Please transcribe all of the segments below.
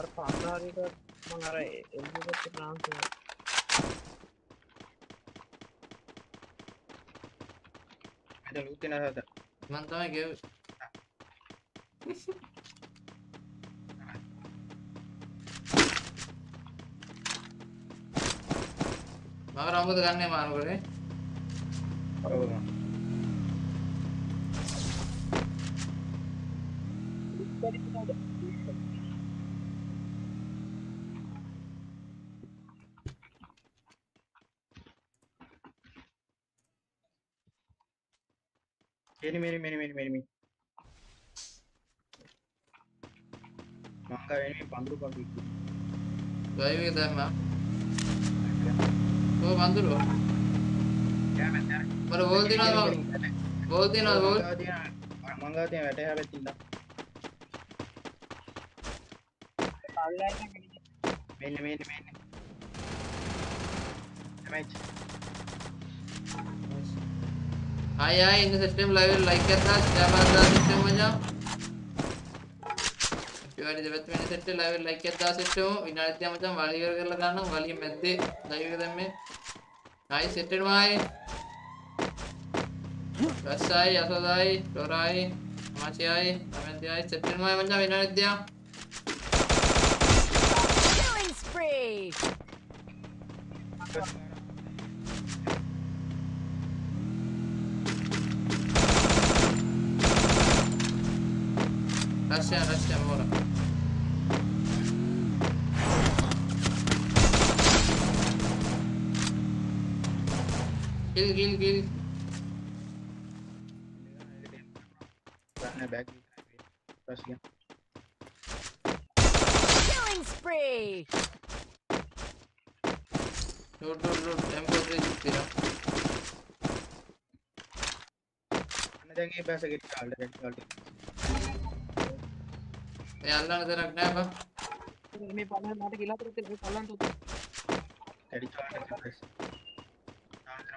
අර පන්නාරිට මං අර එල්බුගත්ත ට්‍රාන්ස් මෙතන ලූත් වෙන හද මං තමයි ගෙව් මම රම්බුද ගන්නේ මාරු කරේ ඔව් මෙනි මෙනි මෙනි මෙනි මෙනි මෙනි. මංගා වෙනි පඳුරු පඳුරු ඩ්‍රයිව් එක දැම්මා. ඔව් බඳුරු. යා මැද මර වෝල් දිනවා වෝල් දිනවා වෝල් මංගා තියෙන වැටේ හැබැයි තින්ද මෙන්න මෙන්න මෙන්න. damage हाय यार इनके सिस्टम लाइव लाइक करना जब आता सिस्टम में जाओ ఇవన్నీ జబత్మైన సెట్ లైవ్ లైక్ చేద్దా సెట్ వినాడితే మచ్చం వాళ్ళ దగ్గర కాను వాళ్ళకి మెద్ది లైవ్ కదమ్మి హాయ్ సెట్టెడ్ మాయ్ రసాయ్ అసదాయ్ టోరాయ్ మాచియాయ్ అమెంతియాయ్ సెట్టెడ్ మాయ్ మచ్చం వినాడిద్యా Killing spree! අසදායි ඩොරායි මාචියයි අමෙන්දයි සෙට් වෙනවා මචං විනාඩි 30 Killing spree! රෂ්‍යන් රෂ්‍යන් මොර කිල් කිල් කිල් ගන්න බෑග් ප්‍රශ්න Killing spree! Load load load M4 තියලා අන්න දැන් ඒ බෑස ගෙට කාල්ඩ ගෙට කාල්ඩ ඒ අල්ලන්න දෙයක් නෑ බා මේ පලන් මට කියලා කරත් මේ පලන් තුත් ඇඩි කාල්ඩ ප්‍රෙස් තාන්තර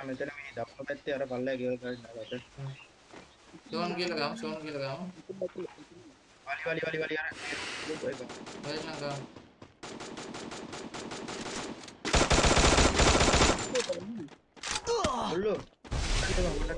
පල්ලේ තින්න කාලේ කර ගාලේ ඇඩුවග මට එන්න මැති ආන්න උඩ Killing spree! ආ මෙතන මේ දකුණු පැත්තේ අර පල්ලේ ගෙවල් කරන්න ගත ෂෝන් කියලා ගමු ෂෝන් කියලා ගමු වලි වලි වලි වලි අර ඒක වෙලනම් ගමු මුල්ලු ඒක මුල්ල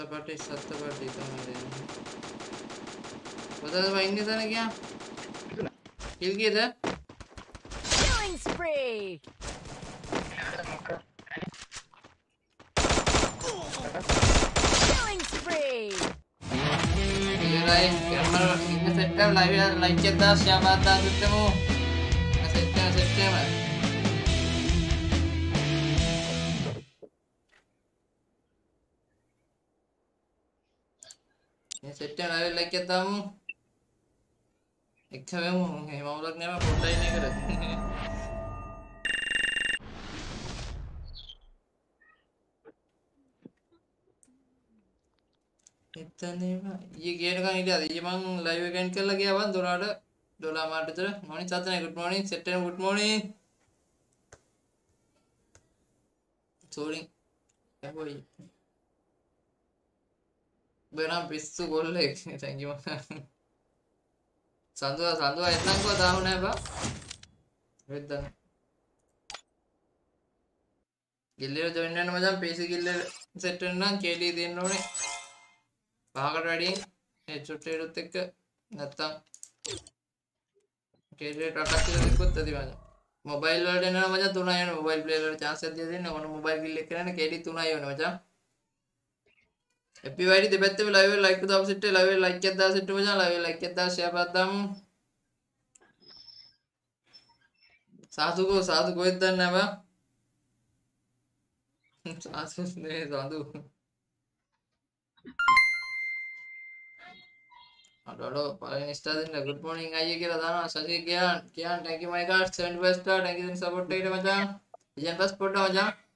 කැපිලෙන්න බෑනා නමංගල්ලේ වෙමුලේ Thanks. සතපටි සතපටි තමයි දෙන්නේ බදල් වයින්නේ තන ගියා කිල් කීයද Killing spree! Killing spree! ඉවරයි කැමරා ඉන්න සෙට් එක ලයිව් එක ලයික් එකක් දාලා ෂෙයා බාත් දාන්න එක ලයිව් ලයික් එකක් දාමු එක වෙමු එහෙම අවුලක් නෑ පොඩ්ඩයි නේ කර එතනම ඊයේ ගේනකන් හිටියද ඊයේ මං ලයිව් එක එන්ඩ් කරලා ගියා වන් 12ට 12 මාට විතර. මොනින් සතනේ good morning set එක good morning. Sorry. යකෝයි බරම් පිස්සු ගොල්ලෙක් thank you. සඳුවා සඳුවා එන්නම්කෝ තාම නෑ බා වෙද්දන්න ගිල්ලෙට ජොයින් වෙන්න මචං PC ගිල්ලෙ සෙට් වෙන්න නම් KD තියෙන්න ඕනේ පහකට වැඩියෙන් හෙඩ්ෂොට් එකත් එක්ක නැත්තම් කේඩරේට අටක් කියලා තිබ්බොත් ඇති මචං මොබයිල් වලට එනවා මචං තුනයි වෙන මොබයිල් ප්ලේයර් වලට chance එකක් දීලා දෙන්න ඕන මොබයිල් ගිල් එක කරන්න KD තුනයි වෙන මචං එපි වැඩි දෙපැත්තේ ලයිව් එක ලයික් දාපු සිට ලයිව් එක ලයික් එකක් දාලා සිට මචං ලයිව් එක ලයික් එකක් දාලා ෂෙයා එකක් දාමු සාදුකෝ සාදු කොහෙද දන්නේ නැහැ බා සාදු නේ සාදු අඩෝ පළවෙනි ස්ටාර් දෙන්න good morning අයියේ කියලා දානවා සසි කියන් කියන් thank you my god. 75 star. Thank you for support එකට මචං ඉතින් බස් පොඩ්ඩ මචං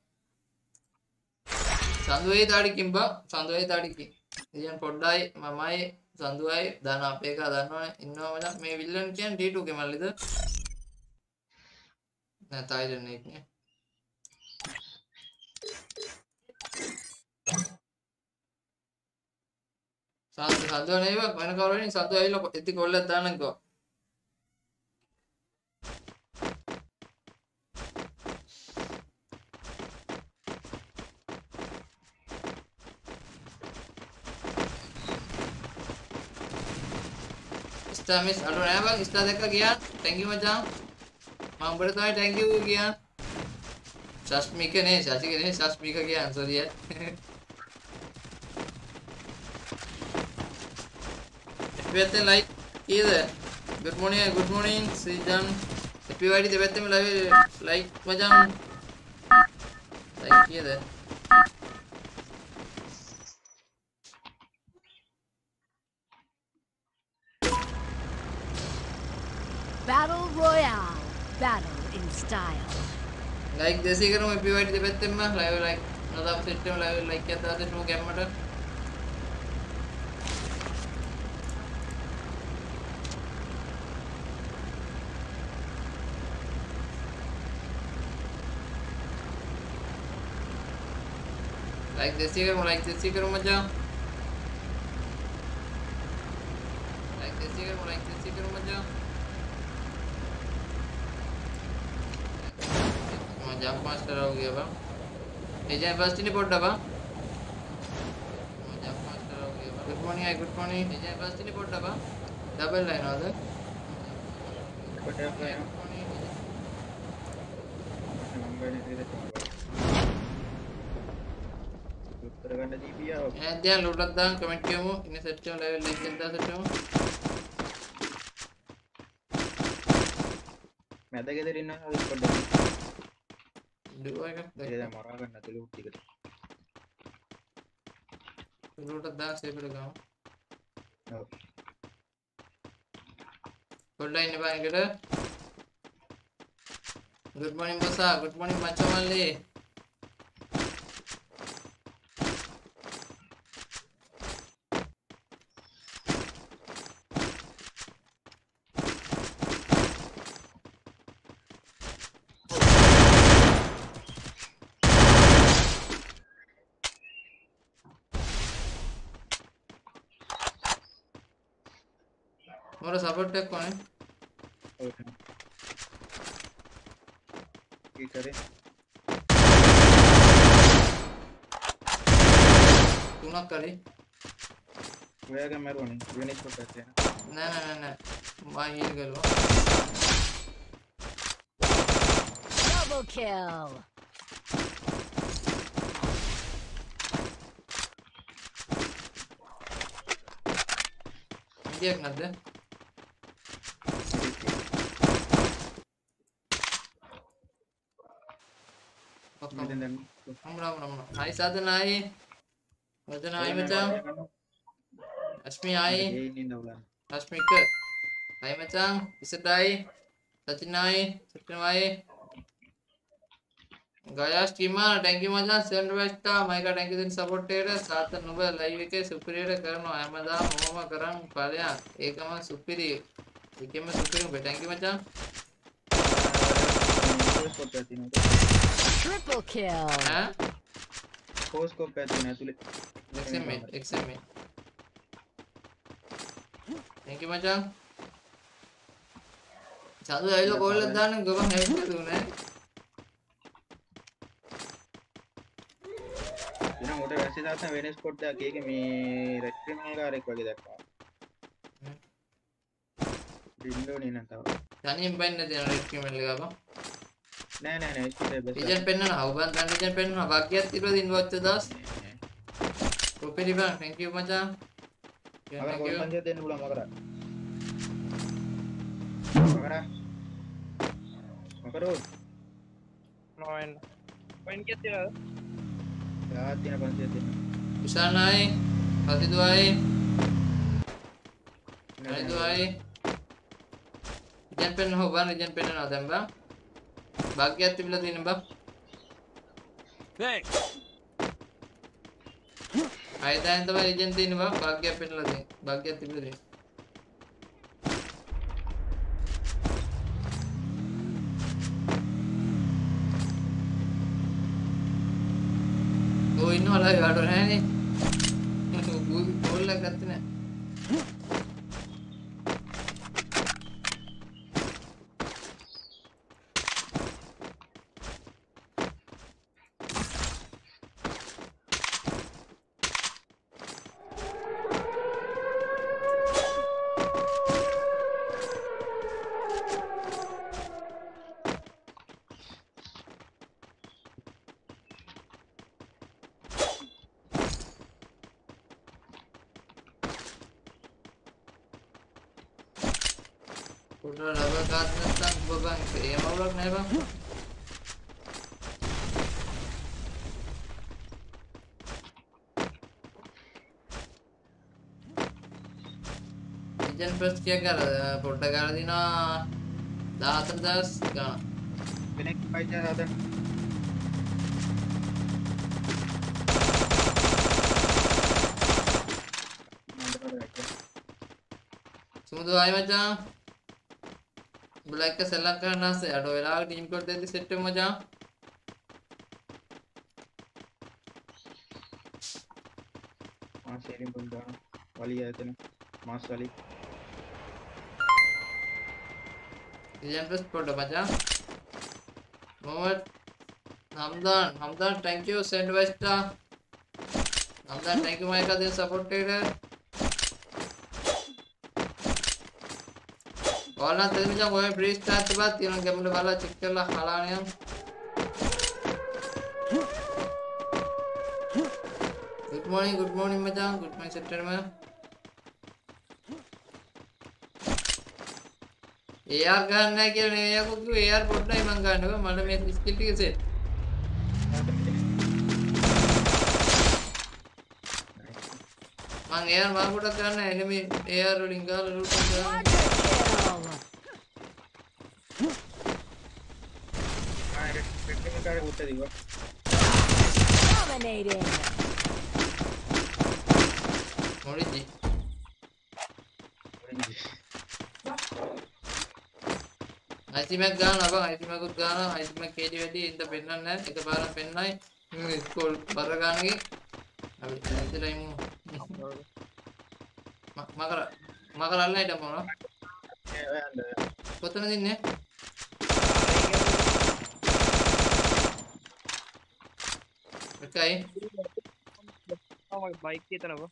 සඳුවේ තාඩිකින් බා සඳුවේ තාඩිකින් ඉතින් පොඩ්ඩයි මමයි සඳුවයි දාන අපේ එක දන්නවනේ ඉන්නවා මචං මේ විල්ලන් කියන්නේ D2 ගේ මල්ලිද? නෑ තායිලන්ඩ් එක. නේ සඳු සඳුව නෙවෙයි වෙන කවුරුහරි සඳුව ඇවිල්ලා ඉති කොල්ලක් දාන්නකෝ. ස්ටාර් මිස් අඩු නෑ බං ස්ටාර් දැක්ක ගියා thank you මචං මම උඹට තමයි thank you ගියා සස්මික නේ සසික නේ සස්මික ගියා sorry පැත්තෙන් ලයික් කීයද good morning good morning season happy වයිඩි දෙපැත්තෙම ලයිව් ලයික් මචං ලයික් කීයද Battle Royale. Battle in style. Like this, you can be right with them. I will like another system. I will like get the other two game matter. Like this, you can like this, I can like this, you can like this. Jump මාස් කරව ගියා බං. එජන් first ඉන්නේ පොඩ්ඩක් බං. Jump මාස් කරව ගියා බං. ගුඩ් මෝනින් අය ගුඩ් මෝනින්. එජන් ෆස්ට් ඉන්නේ පොඩ්ඩක් බං. ඩබල් ලයිනවද? පොඩ්ඩක් ලයින. උත්තර ගන්න දීපියා. ඈ දැන් ලොඩක් දාන්න කමෙන්ට් කියමු. ඉන්නේ සෙට් කරමු ලෙවල් 1000 සෙට් කරමු. මැද ගෙදර ඉන්න පොඩ්ඩක් ඩුවෝ එකක් දැන් මරා ගන්න ඇතුළේ උත් ටිකට ලෝඩක් දාන්න සේව් කරගමු ඔව් පොඩ්ඩක් ඉන්න බෑ එකට good morning bossa good morning මචෝ මල්ලි මොර සපෝට් එකක් කොනේ ඔව් ඒ කරේ තුනක් කරේ ඔයාගේ මරුවනේ වෙනිස් කොට යන නෑ නෑ නෑ නෑ මම හීල් කරුවා Double kill. ඉන්දියක් නැද්ද ඔක්කොම මෙතෙන් දැන් හම්බුනා හම්බුනා හයි සාදනායි වදන ආයි මචං අස්මි ආයි ඒ ඉන්න උලන් අස්මික හයි මචං ඉසටයි සචිනායි සත්‍යමයි ගයාස් කිමා thank you. මචං සෙන්ඩ් වෙස්ටා මයික thank you දෙන සපෝට් එකට සාතන් නුඹ ලයිව් එකේ සුපිරියර කරනවා හැමදාම මොහොම කරන් ඵලයන් ඒකම සුපිරි ඒකෙම සුපිරි උඹ thank you මචං කෝස්කෝප් එකක් තියෙනවා Triple kill. ඈ කෝස්කෝප් එකක් තියෙනවා ඇතුළේ එක්සෙම්මෙන්ට් එක්සෙම්මෙන්ට් thank you මචං චඳු ඇවිල්ලා කෝල් එකක් දාන්න ගමන් ඇවිල්ලා දුන්නේ එනම් උඩ වැස්සේ දාන්න වෙනස් කොට් එකක් ඒකේ මේ රෙඩ් ක්‍රිමිනල් කාරෙක් වගේ දැක්කා හ්ම්. ඉන්නෝනේ නේද තව තනියෙන් බැන්න තියෙන රෙඩ් කිමල් එක අපා නෑ නෑ නෑ ස්පීඩ් එක බස් රිජන් පෙන්වනවා උබන් දැන් රිජන් පෙන්වනවා භාග්‍යයක් තිබුණා දින වච්ච දවස් සුපිරි බං thank you මචං මකර thank පොල් you. පන්තියක් දෙන්න පුළුවන් මකර මකර මකරෝ නොවෙන්න පොයින් කියක් තියෙනවද යාත් තියෙන පන්තියක් දෙන්න විශාලයි රසිදුවයි රසිදුවයි රිජන් පෙන්න හෝ බං රිජන් පෙන්නනවා දැන් බං භාග්‍යයක් තිබිලා තියෙන බං Thanks. ආයතන තමයි රිජන් තියෙන බං භාග්‍යයක් පෙන්නලා තියෙන භාග්‍යයක් තිබිලා තියෙන ඔය ඉන්නවලා යාට නෑනේ ගෝල් රිජන් ප්‍රස් කියක් ගාලා පොඩ්ඩක් ගාලා දිනවා 14000 ගාන කෙනෙක් පයිචා හදන්න සුමුදු ආයි මචං උඹලා එක්ක සෙල්ලම් කරන්න ආසයි අඩ වෙලාවකට ටීම් කෝඩ් දෙද්දි සෙට් වෙමු මචං මාස් ෂේරින් පොල් දාන වලිය ඇතන මාස් වලි රිජන් ප්‍රස් පොඩ්ඩ මචං Mohammed හම්දාන් හම්දාන් thank you send westa හම්දාන් thank you මයිකා දෙන සපෝට් එකට ඔයාලා තේරුම් මචං ඔය බ්‍රීස් ටාච් එකක් තියෙනවා ගැඹුරට බලලා චෙක් කරලා හලාන යමු good morning good morning මචං good morning සෙට්ටර්ම AR ගන්න නැහැ කියලා නේ. යකෝ කිව්වේ AR පොඩ්ඩයි මං ගන්නවා මට මේ ස්කිල් ටික සෙට් මං AR මම පොඩක් ගන්න එනිමි AR වලින් ගාලා ලූට් කරනවා Quadra kill. රෙක්ටිම කාරේ උත්ත දිවා Dominating. මොරිජි අයිසි මැක් ගන්නවා බං අයිසි මැකුත් ගන්නවා අයිසි මැක් කේඩි වැඩි ඉඳ පෙන්නන්නේ නැහැ. එකපාරක් පෙන්නයි. ස්කෝල් බර ගන්නගේ අපි ඇත්තටම ඉමු. මකර මකර අල්ලන්න හිටම මොනවා ඒ ඔයන්ද කොතනද ඉන්නේ? එකයි. මගේ බයික් තියෙනව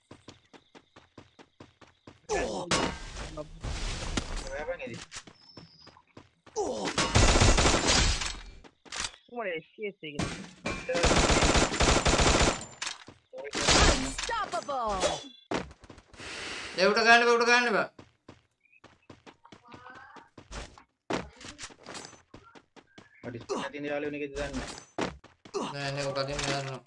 ඔයාපන් එදි උමනේ CS එකේ Unstoppable. එවට ගන්න බෑ උඩ ගන්න බෑ ඩිස්ප්ලේ තියෙන යාළුවනේ කෙද දන්නේ නෑ නේ ඔක කලින් යනවා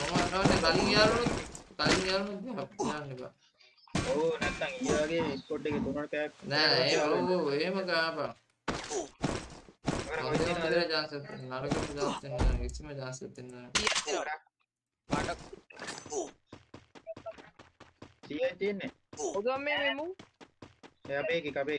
මම නෝනේ කලින් යාළුවෝ කලින් යාළුවෝ යන්න බෑ ඔව් නැත්තම් ඊයාගේ ස්කොට් එකේ තුනට කෑක් නෑ නෑ ඒ ඔව් එහෙම ගාපන් මකර කොයි හොඳම තියෙනවද විදිහට chance එකක් දෙන්න. නරකම chance දෙන්න නෑ. කිසිම chance එකක් දෙන්න නෑ. සීයි තියෙන්නේ ඔදම් මේ මෙමු එයා අපේ කපේ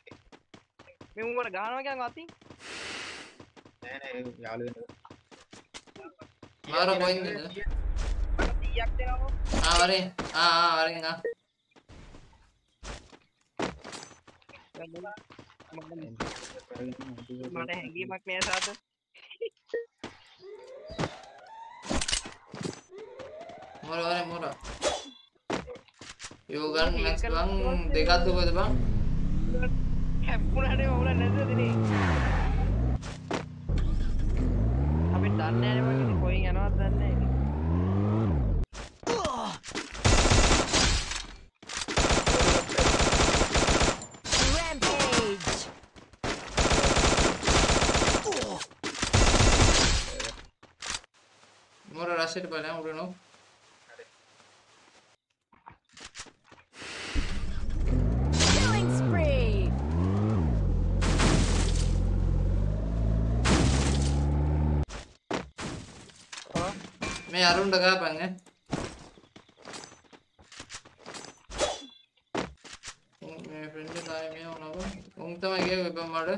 මෙමු වල ගහනවා කියන්නේ අතින් නෑ නෑ යාළුවෙන් මාර point දෙන්න. 100ක් දෙනවා ආ වරේ. ආ ආ වරෙන් ආ. මට හැඟීමක් නෑ සාත මොර වරේ මොර. යෝ ගන්න මැක්ස් බං දෙකක් දුකද බං? හැප්පුණාට ඔවුල නැද්ද දිනේ අපි දන්නේ නැහැ මගේ කොහෙන් යනවද දන්නේ නැහැ පස්සෙට බලයන් උඩනෝ Killing spree. මේ අරුන්ට ගාපන් ඈ උන් මේ ෆ්‍රෙන්ඩ් එක ආයේ මේ වුණා උන් තමයි ගියේ වෙබම් වල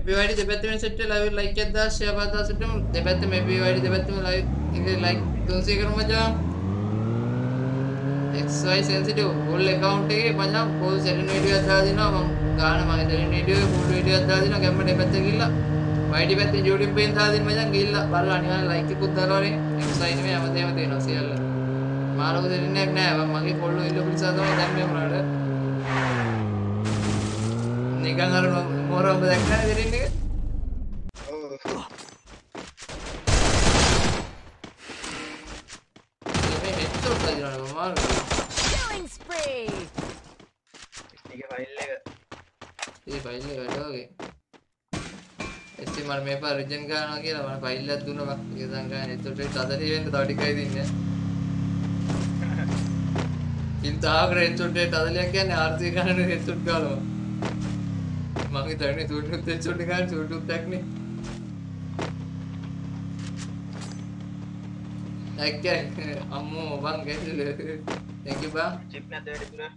එපිවයිඩි දෙපැත්තෙම සෙට් ලයිව් ලයික් එකක් දාලා ෂෙයා පාදා සෙට්ටම දෙපැත්තෙම එපිවයිඩි දෙපැත්තෙම ලයිව් එක ලයික් 300 කරමු මචං. XY sensitive full account එකේ මචං full setting video එකක් දාලා දිනවා. මම ගාන මගේ setting video එක full video එකක් දාලා දිනවා. ගැම්මට පැත්තේ ගිහිල්ලා. YT පැත්තේ YouTube එකෙන් දාලා දින මචං. ගිහිල්ලා බලලා අනිවාර්යෙන් like එකකුත් දාලා වරේ XY නෙමෙයි හැමදේම තියෙනවා සියල්ල. මාළක setting එකක් නෑ. මම මගේ කොල්ලෝ ඉල්ලපු නිසා තමයි. දැන් මේ වුණාට නිකන් අර මොර ඔබ දැක්කද setting එක ඔව් මේ headshot දාලා දිනවා මාළු Killing spree. ඒක ෆයිල් එක ඒ ෆයිල් එක වැඩ වගේ එස්ටි මම මේ පාර රිජන් ගන්නවා කියලා මම ෆයිල් එකක් දුන්නා බං ඒක දැන් ගන්න එතකොට තදලි වෙන්න තව ටිකයි දින්නේ ඉන්තාගර එතකොට තදලියක් කියන්නේ ආර්ථික ගණන එතකොට ගානවා මම හිතන්නේ සූටුත් එතකොට ගන්න සූටුත් දැක්නේ ඇක්කේ අම්මෝ බං ගැටලු thank you බං චිප් නැද්ද වැඩි දුර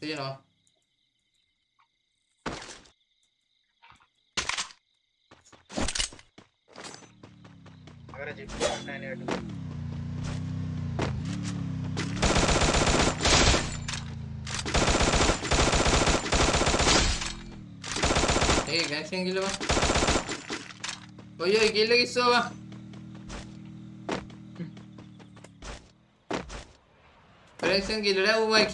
තියෙනවා අර චිප් ගන්න නැහැ නේ වැඩි ඒ ගැක්ෂන් කිල්ලවා ඔය ඔය කිල්ල කිස්සෝවා ප්‍රේක්ෂන් කිල්ලට උමයි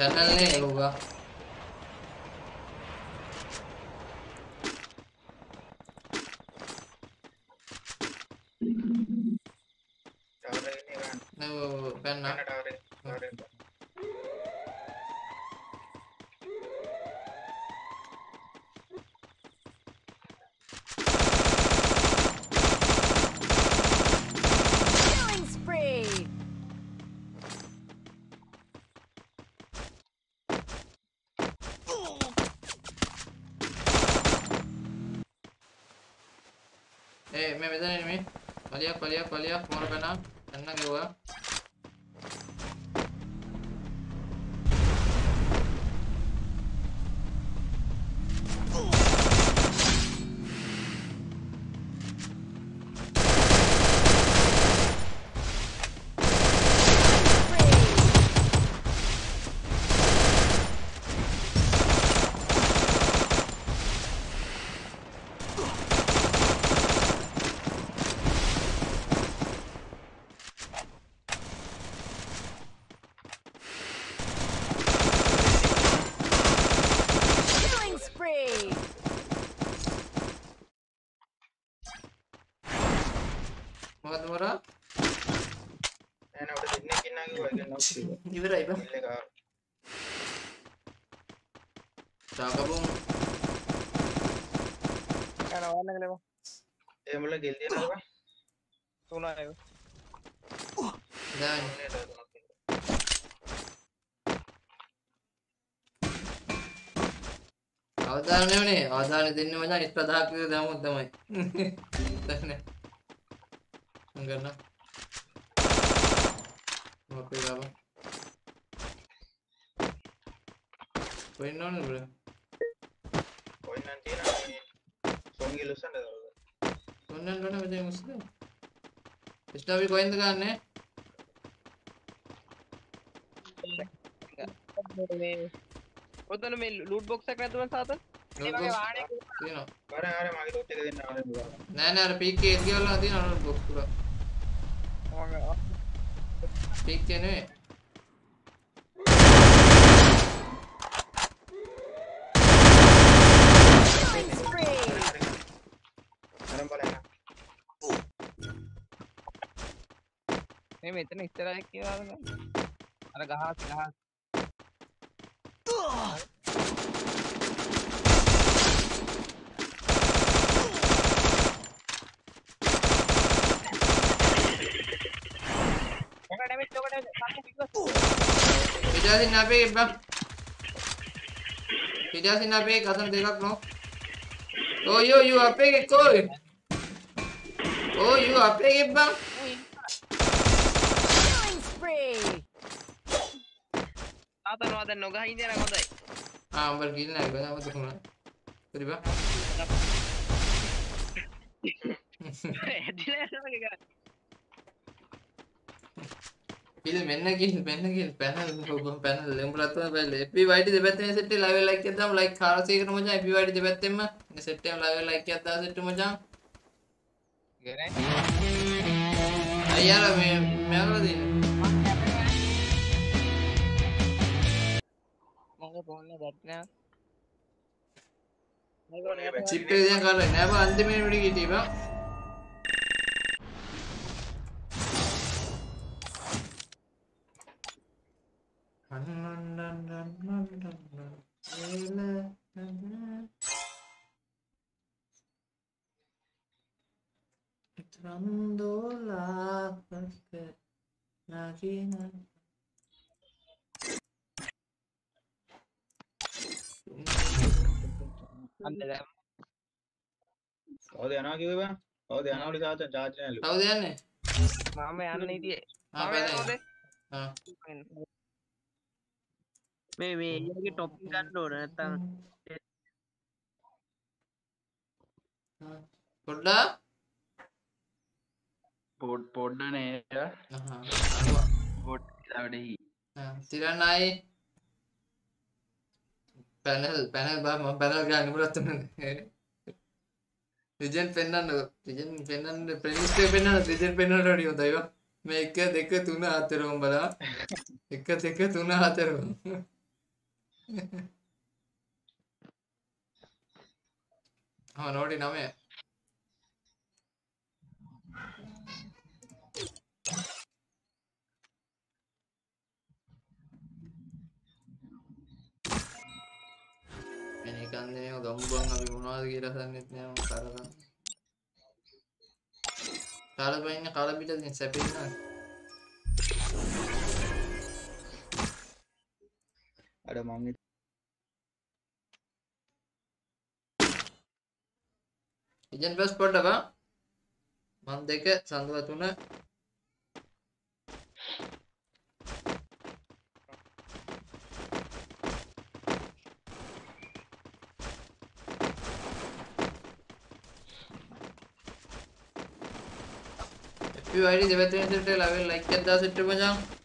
चैनल नहीं होगा ඒ මුල ගෙල් තියනවද බං තුනයි දැන් ඕනේ ටවර් තුනක් තියෙනවා. අවධානය වනේ අවධානය දෙන්න මචං ඉස්ස පදහක් විතර දැම්මොත් තමයි දැන් මම ගන්න මොකද ගාව කොයින් ඕනද බල කොයින් නම් තියෙනවා මේ සෝන්ගේ ලොස්සන්ට දාලා. ඔන්න ගන්න මෙතන මුස්ද ස්ටාවි කොයින්ද ගන්න? ඔතන මේ ලූට් බොක්ස් එකක් නැතුව සාත අර අර. නෑ නෑ අර පීක් එකේ කියලා තියෙනවා බොක්ස් පුරා මම පීක් එකේ මෙතන ඉස්සරහ කියලාද අර ගහස් ගහස් ඔක ඩැමේජ් ඔක ඩැමේජ් සම්මු කිව්වා පිටාසින් අපේ බං පිටාසින් අපේ කතන දෙකක් නෝ ඕ යෝ යෝ අපේ කෝයි ඕ යෝ අපේ බං Killing spree. තාතන වාද නොගහ ඉඳලා හොඳයි ආ උඹට කිල් නැහැ බං අපත කොහොමද හරි බං. ඇදිලා යනවා ඒක කිල් මෙන්න කිල් මෙන්න කිල් පැනල් ඔබ පැනල් උඹලත් බැල එපි වයිටි දෙපැත්තෙන් සෙට් එක ලයිව් ලයික් දාමු ලයික් 400කට මචං. එපි වයිටි දෙපැත්තෙන්ම සෙට් එකම ලයිව් ලයික් දාලා සෙට් මචං. අයියාලා මේ මෙයාලා මගේ ෆෝන් එක බැට් නෑ චිප් එක දැන් කරලා නෑ බං අන්තිමේ වෙඩි ගිටි බං Trandola Nagina කවුද යනවා කිව්වේ බං කවුද යනවලු සාතන් චාර්ජ් නැලු කවුද යන්නේ? මම යන්න ඉතියේ ආ මම බෑ යනවද ආ. මේ මේ ඊයේ ටොප් ගන්න ඕන නැත්තම්. පොඩ්ඩා? පොඩ් පොඩ්ඩ නේද අනුව පොඩ් ඉලාවටහි තිරන්නයි පැනල් පැනල් බා මම පැනල් ගන්න උඹලත් උනේ රිජන් පෙන්වන්න රිජන් පෙන්වන්න ප්‍රෙලිස්ට් එක පෙන්වන්න රිජන් පෙන්වන්න ඕනේ හොඳයි වා මේ 1 2 3 4 උඹලා 1 2 3 4 ආ නෝඩි නමය මෙනි කන්දේ ගම්බුවන් අපි මොනවද කියලා දන්නෙත් නෑ මම කරලා කාලබයින්න කාල පිටකින් සැපෙන්න අඩ මං ඉජන් පස් පොට්ට බා මන් දෙක සඳුව තුන view id I will like that to my job.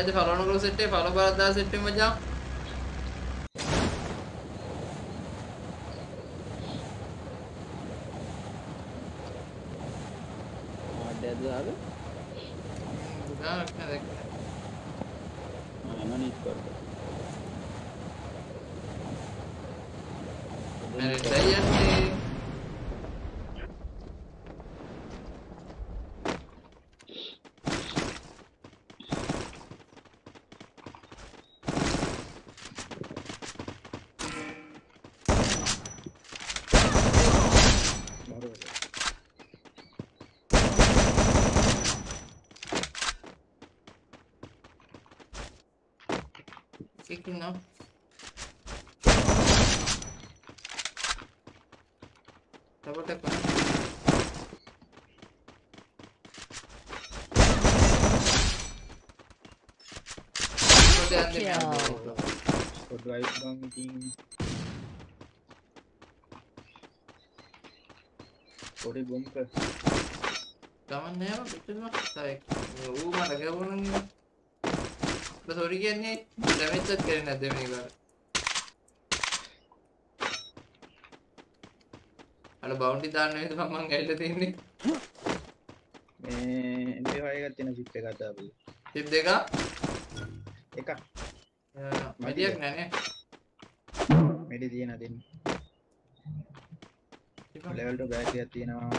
ඉපිවැද ෆලෝන කරු සෙට්ටේ ෆලෝ කරද්දා සෙට්ටේ මචං ආඩ්‍යද දාද? ගානක් නෑ දැක්ක. එම නිස් කොට මැරෙන්නයි යන්නේ you know. Double tap kan? Sudah bang ding. थोड़ी घूम कर सामान नहीं है पिक्चर में एक वो मारा गया සොරි කියන්නේ දැමච්චත් කරන නැද මේ කර අල බෞන්ටි දාන්න විද මං ඇල්ල තින්නේ මේ එම්පි හයගත් තියෙන සිප් එක අදාපු තිබ් දෙක එක මඩියක් නැනේ මෙඩි තියෙන දෙන්න ලෙවල්ට බෑටියක් තියෙනවා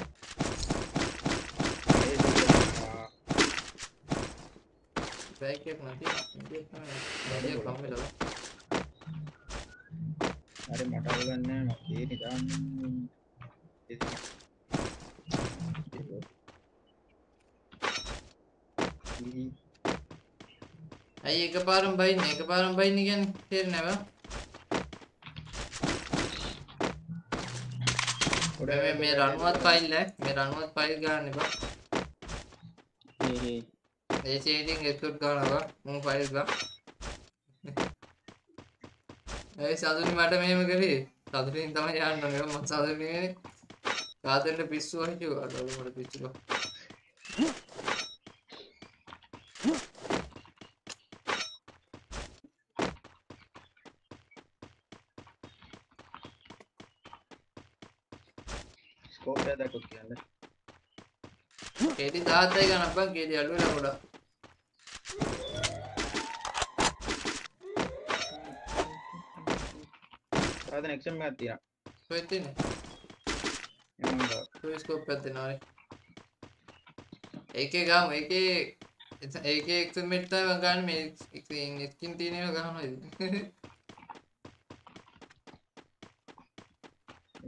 ඒ තියෙනවා. බැයිකයක් නැති මඩියක් මඩියක් කම්මලව අර මට අවුලන්නේ මගේ නිදාන්න ඇයි එක පාරම් බයින්න? එක පාරම් බයින්න ගැන තේර නැව? මේ රනුවත් පයිල් මේ රනුවත් පයිල් ගන්න එපා සේටින් එතුත් ගන්නවා මම ෆයිල් ගා ඒ සතුනි මට මෙහෙම කරේ. සතුටින් තමයි යන්න ඕනේ. මම සතුටින් නෙවෙයි කාතෙන්ට පිස්සු වහිචු අඩලු මට පිස්සු බා ස්කෝප් එක දැක්කොත් කියන්න. කේටි 17යි ගණන් බං කේටි අඩු වෙලා ගොඩක් සාධන එක්ෂම් එකක් තියෙනවා. කොහෙද තියෙන්නේ එමන් ගාව. ටෙලිස්කෝප් එකක් දෙනවා ඒකේ ගාමු ඒකේ ඒකේ එක්ස්පෙරිමන්ට් තමයි මම ගන්න. මේ ස්කින් තියෙන ඒවා ගහනවා ඉතින්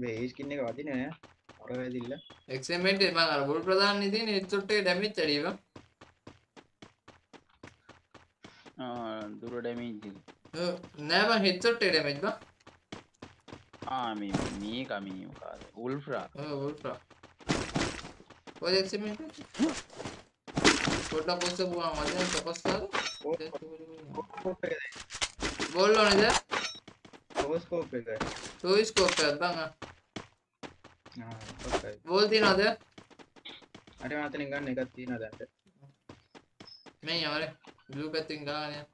මේ ස්කින් එක වදිනේ නෑ. අර වැදිල්ල. එක්ස්පෙරිමන්ට් මම අර බුල් ප්‍රදාන ඉතින් හෙඩ්ෂොට් එක ඩැමේජ් ඇරිව දුර ඩැමේජ් නෑ මම හෙඩ්ෂොට් එක ඩැමේජ් බා ආමි මේ කමී කාද උල්ෆ්‍රා ඔව් බුල් ප්‍රා ඔය එක්ස්පෙරිමන්ට් පොඩ්ඩක් පොස්ස පුවා මම තපස්සාර ස්කෝප් එක බෝල් ඕනේද දැන් ස්කෝප් එක ටෙලිස්කෝප් එකක් බං ආ ඔක්කයි බෝල් තියනවද අර මාතනින් ගන්න එකක් තියෙනවා දැන්ට මේ යවරේ බ්ලූ පැත්තෙන් ගාන යන්න.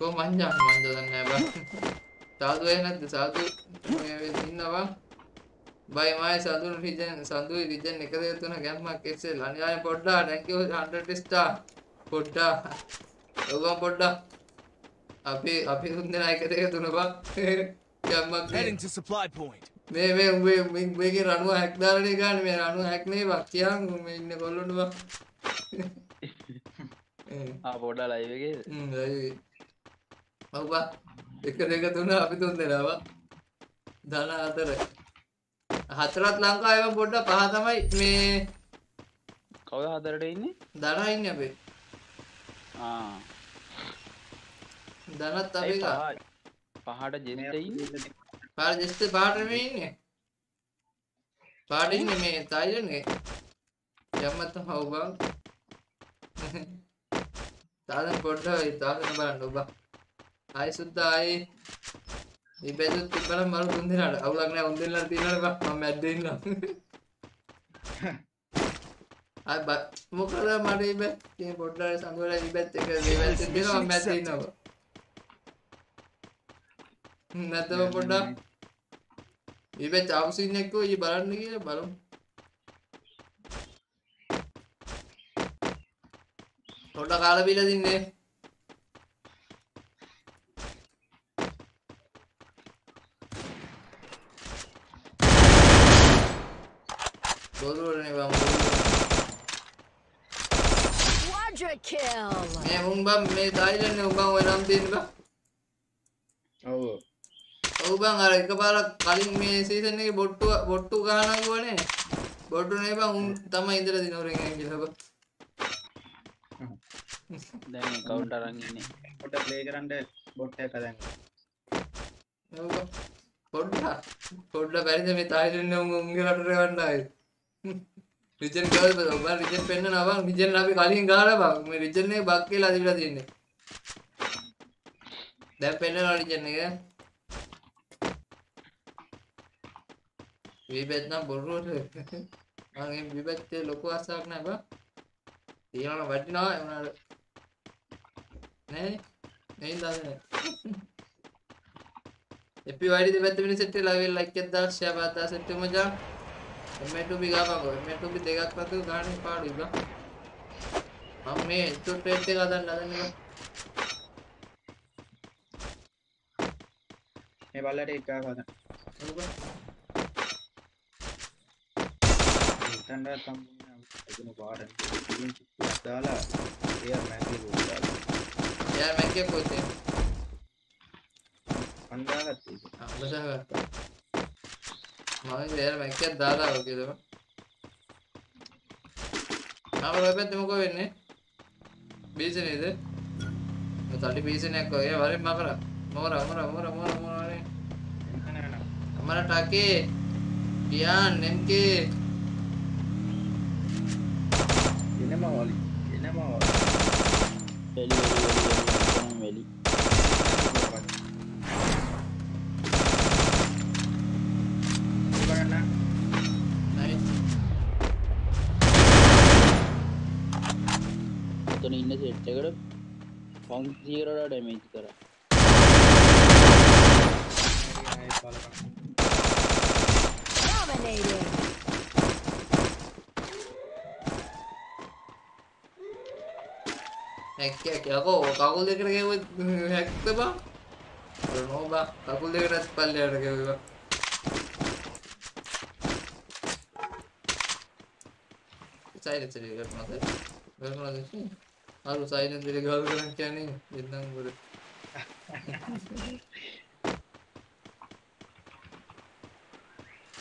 කො මංජා මංජ දන්නේ බා. සාදු වෙ නැද්ද? සාදු. මේ ඉන්නවා. බයි මයි සඳුන් රිජන් සඳුයි රිජන් එක දෙක තුන ගැම්මක් එක්සෙල් අනිවාර්යෙන් පොඩ්ඩා thank you. 100 star. පොඩ්ඩා ඔගොම පොඩ්ඩා අපි අපි තුන් දෙනා එක දෙක තුන බා. ගැම්මක් Heading to supply point. මේ මේ උඹේ මේ- මේකේ රණුව හැක් දාලා ගන්න මේ රණුව හැක් නේ බා. කියන් මේ ඉන්න කොල්ලොන්ට බා. ආ පොඩා ලයිවගේ හ්ම් රයි ඔව් බා එක දෙක තුන අපි තුන් දෙනා බා ධන හතර හතරත් ලංකාවේ පොඩ්ඩක් පහ තමයි මේ කවද හතරට ඉන්නේ? ධන ඉන්නේ අපේ. ආ. ධනත් අපේ පහ- පහට ජෙනට ඉන්න? පාර ජෙස්ට පාට මේ ඉන්නේ. පාට ඉන්නේ මේ තායිලන්ඩ්ගේ යම්මත් හව් බං තාදන් පොඩ්ඩ තාදන බලන්න ඔබ ආයි සුද්ද ආයි. ඉබැදුත් තිබල මරු තුන්දෙනට අවුලක් නෑ උන්දෙන්නට තියෙනට බං. මම මැද්දේ ඉන්නවා. ආයි බ මොකද මට ඉබැ මේ පොඩ්ඩට සඳවල ඉබැත් එක දේවල් තිබෙනවා මම මැද්දේ ඉන්නවා. නැතම පොඩ්ඩක් ඉබැ චාපසින් එක්කෝ ඊ බලන්න කියලා බලමු. පොඩ්ඩක් කාලා බීලා දින්නේ බං මේ තායිලන්ඩ් උඹන් ඔය නම් තියෙන බං ඔව් ඔව් බං අර එකපාරක් කලින් මේ සීසන් එකේ බොට්ටු බොට්ටු ගහනවා කිව්වනේ බොට්ටු නේ බං උන් තමයි ඉඳලා දිනවරෙන් ඇවිල්ලා බං දැන් කවුන්ට අරන් ඉන්නේ පොට ප්ලේ කරන්න බොට් එක දැන් ඔව් බං. පොඩ්ඩක් පොඩ්ඩක් බැරිද මේ තායිලන්ඩ් උන් උන්ගේ රටට යවන්න ආයේ රිජන් ගාව ඔබ රිජන් පෙන්වනවා බං රිජන් අපි කලින් ගහලා බං මේ රිජන් එක බක් කියලා දීලා තියෙන්නේ. දැන් පෙන්වනවා රිජන් එක. විබෙත් නම් බොරුවට මම මේ විබෙත් ලොකු ආසාවක් නැහැ බං. තියනවා වටිනවා ඒ වුණාට. නෑ නේ දාන්නේ එපි වයිඩි දෙපැත්ත වෙන සෙට් එක ලයිව් ලයික් එකක් දාලා ෂෙයා පාතා සෙට් එක මචං එමෙටු බි ගාපන්කෝ එමෙටු බි දෙකක් නැතුව ගානේ පාඩුයි බං මම මේ එච්චොට් රේට් එක හදන්න හදන්නේ මේ බල්ලට එකක් හදන්න බං හිතන්න සම්පූර්ණ එදින පාඩම් ඉතින් චුට්ටක් දාලා එයා මැකේ ගොඩාලා යාර මැක්කේ කොහෙද අන්දාගත්තා ඒක. අම්බසා ගත්තා මම ගෑන මැක්කක් දාලා ආවා කියලා මම. ආව රොයි පැත්තේ මොකෝ වෙන්නේ? බීජ නේද? මම තටි බීජනයක් වගේ වරෙන් මකරා. මොරා මොරා මොරා මොරා මොරා නේ. අමර ටාකේ පියාන් එම්කේ එනම වලි එනම වලි එලි එලි එලි ඔතන ඉන්න සෙට් එකට පන්සියරට ඩැමේජ් කර. ආයෙත් බලන්න Dominating. හැක්කය කියකෝ කකුල් දෙකට ගෙවුවත් හැක්ද බං අර නෝ බං කකුල් දෙකටත් පල්ලයට ගෙවුවා සයිලන්ස් එක කරනවද කරනවද අර සයිලන්ස් එක ගාව කරන් කියන්නේ දෙන්නම් උඩ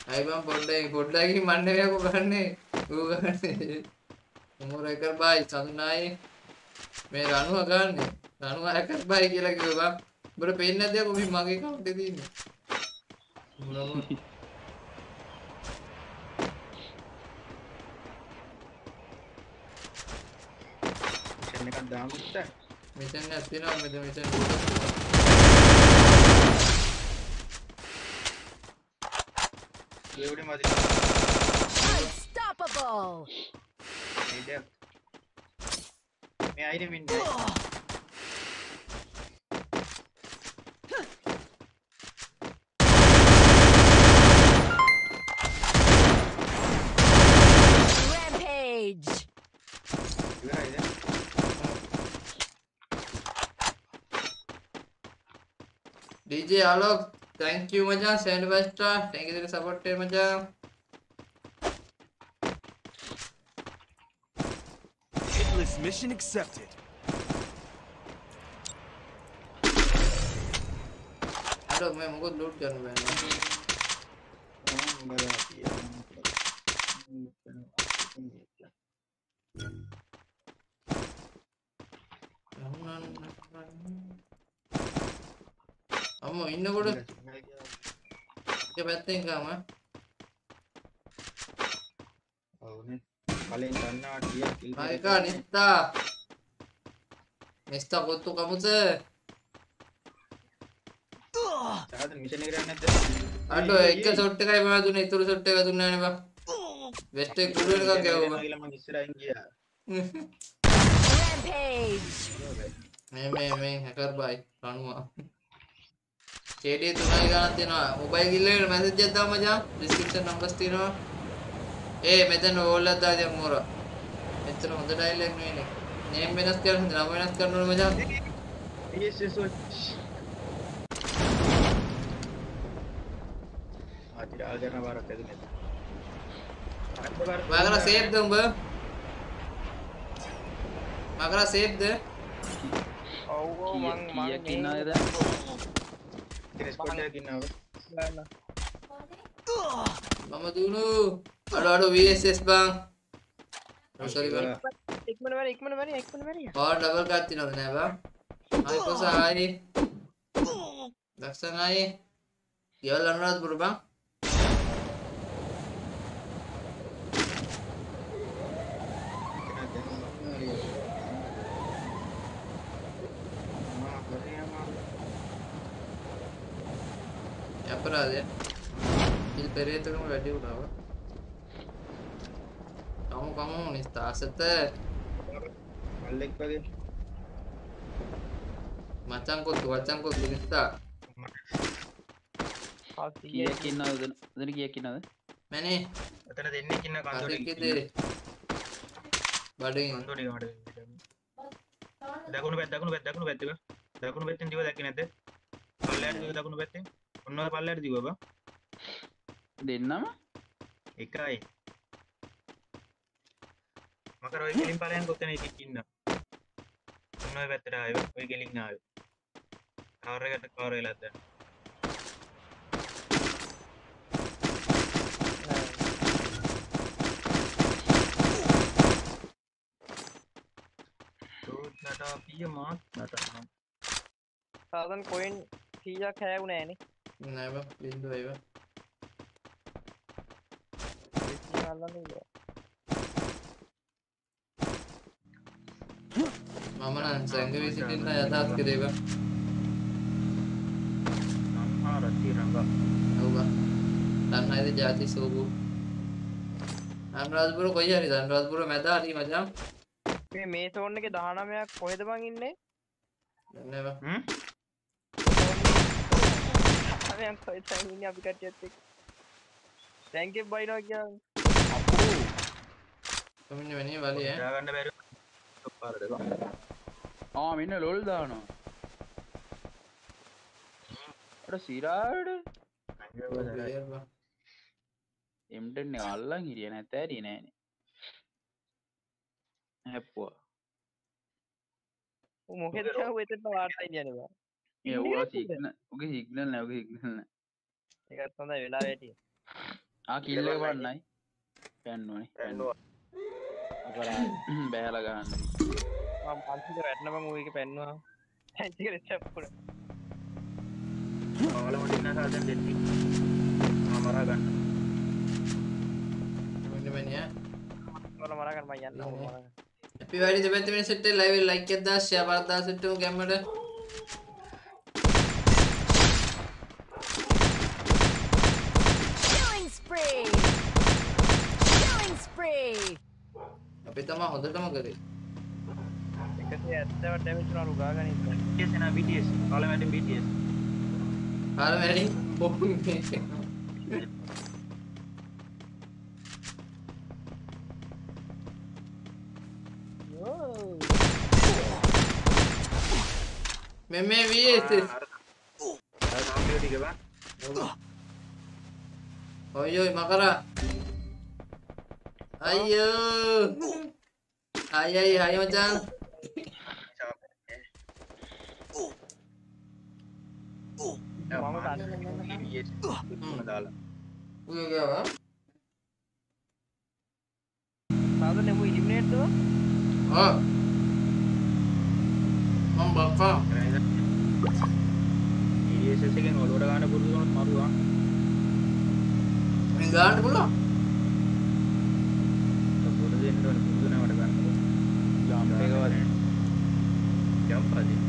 අයි බං පොඩ්ඩයි පොඩ්ඩකින් මන්නේ යකෝ ගන්නේ ඌ ගන්නේ මොර එක බයි සඳුනායි. මේ රණුව ගන්න රණුව එකක් බයි කියලා කිව්වා බර පේන්නේ නැද්ද? යකෝ මේ මගේ කවුන්ට් එකේ තියෙන්නේ. මොනම මිෂන් එකක් දාමුත් මිෂන් එකක් තියෙනවා මෙතන මිෂන් ඒවඩි මදි Unstoppable. නේද මේ අයින මින්ද DJ Alok thank you මචං සෙන්ඩ් බස්ටා thank you for the support එක මචං Hitless mission accepted. අර මේ මොකද ලූට් කරන්න බෑ අම්මෝ ඉන්නකොට එක පැත්තෙන් ගාම ඔවුනේ කලින් ටියක් කිල් Maika Nista Nista කොත්තු කමුස සාද මිෂන් එක කරන්නේ නැද්ද අඩෝ එක ෂොට් එකයි මම දුන්නේ ඉතුරු ෂොට් එක දුන්නේ නැහැ නේ බා වෙස්ට් එක කුඩු ගැවුවා කියලා මම ඉස්සරහින් ගියා Rampage. මේ මේ මේ හැකර් බයි රණුවා KD තුනයි ගණන් තියෙනවා. මොබයිල් ගිල්ලේකට මැසේජ් එකක් දාමු මචං. ඩිස්ක්‍රිප්ෂන් නම්බර්ස් තියෙනවා. ඒ මෙතන ඕල් එකක් දාදියම් මෝර. මෙතන හොඳ ඩයලොග් නෙවෙයිනේ නේම් වෙනස් කරන්න නම වෙනස් කරන්න ඕනේ මචං. yes yes ආතිරාල් කරන බාරක් ඇදුනේ මගර සේව්ද උඹ මගර සේව්ද ඔව් ඔව් මං මං කීයක් මම දුනු අඩු අඩු VSS බං සෝරි බං ඉක්මන වැඩ ඉක්මන වැඩ ඉක්මන වැඩ පවර් ඩබල් එකක් තියෙනවද නෑ බං ආයි කොසායි දක්ෂන් ආයි ගෙවල් අනුරාධපුර බං අපරාධය ඉල් පෙරේතකම වැඩි වුණාව කමු කමු නිස්ථාසත මල්ලෙක් වගේ මචං කොත්තු වචං කොත්තු නිස්ථා කීයක් ඉන්නවද උදන කීයක් ඉන්නවද මැනේ එතන දෙන්නෙක් ඉන්න කන්දෝඩි බඩින් කන්දෝඩි ගාඩ දකුණු පැත්ත දකුණු පැත්ත දකුණු පැත්තක දකුණු පැත්තෙන් දිව දැක්කේ නැද්ද පල්ලයට දිව දකුණු පැත්තෙන් ඔන්න ඔය පල්ලයට දිව බා. දෙන්නම? එකයි. මකර ඔය ගෙලින් පලයන් කොත්තන එකක් ඉන්න. ඔන්න ඔය පැත්තට ආව. ඔය ගෙලින් ආව. කවර එකට කවර වෙලාද? නටා පිය මාත් නටනවා සාධන් කොයින් කීයක් හැවු නෑනේ නැව බින්දු ඒව අල්ලන්න ඉන්නවා. මම නම් සැඟවී සිටින්න යථාත් කෙරේව සංහා රති රඟ ඔව්ව තන්නයිද ජාති සෝබු අනුරාධපුර කොයි හරි අනුරාධපුර මැද හරි මචං මේ මේ සෝන් එකේ 19ක් කොහෙද බං ඉන්නේ? නැව හ්ම් මම කොහෙද ඉන්නේ අපි කට්ටියත් එක්ක. ටැංකේ බයිනවා කියන්නේ. කොමින්න වෙනේ වලිය ඈ දාගන්න බැරි පාරට බා ආ මෙන්න ලොල් දානවා අර සිරාඩ බේරවා. එම්ටන් අල්ලන් හිරිය නැත ඇරි නෑන හැප්පුවා ඌ මොකෙද ආව එතන වාට්ටයි කියන්නේ බං. ඒ ඕ සිගන උගේ සිගනල් නැවක සිගනල්න ඒකත් හොඳයි වෙලා වැටි. ආ කිල්ල වන්නයි පැන්වනේ පැන්වා බෑල ගන්න ඌ එක පැන්නවා. ටැංකිය රෙච්චප්පුර. ඔයාලම දින්න සාදෙන් දෙන්නේ මමරා ගන්න කොමින්න වෙනේ ඈ වල මරා ගන්න මම යන්න ඕන මරා ගන්න. අපි වැඩි දෙපැත්ත වෙන සෙට් එක ලයිව් ලයික් එකක් දාලා ෂෙයා කරලා දාලා සෙට් එක ගැම්මට Killing spree! Spree! අපි තමයි හොඳටම කරේ. 170 ඩැමේජ් උනාලු ගාගෙන ඉන්න. BTS නා BTS කාලේ මැටින් BTS කාල වැඩි පොන්නේ යෝ. මෙ මේ VSS අර සාම්පියෝ ටික බා ඔය ඔය මකරා අයියෝ අයි අයි හයි මචං මම ගන්න. BTS තුන දාලා උය ගාවා සාධන ඌ ඉලිමිනේට් දුව. ආ මම බක්කා BTS එකෙන් ඔලුවට ගන්න පුරුදු වුණොත් මරුවා මේ ගාන්න පුළුවන් පුරුදු වෙන්න ඕනේ පුරුදු නැවට ගන්න ජම්ප එකවත් ජම්ප් අදී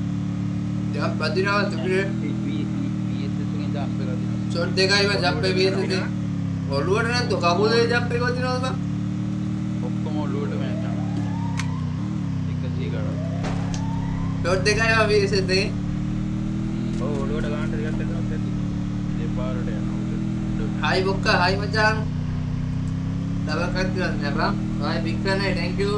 ජම්ප් පදිනවා තිබිරේ පීසගෙන් ජම්ප එකක් ෂොට් දෙකයි වා ජම්ප් එක VSS එක ඔළුවට නැද්ද කකුලේ ජම්ප් එක වදිනවද බං ඔක්කොම ඔල්ලුවට මෑචන එක සීකර ෂොට් දෙකයි වා VSS එකේ ඔව් ඔලුවට ගන්න ටිකක් එතනත් ඇති. දෙපාරට යනවා හයි බොක්කා හයි මචං. තව කත්තියක් නෑ බං හයි බික් කරන්නේ thank you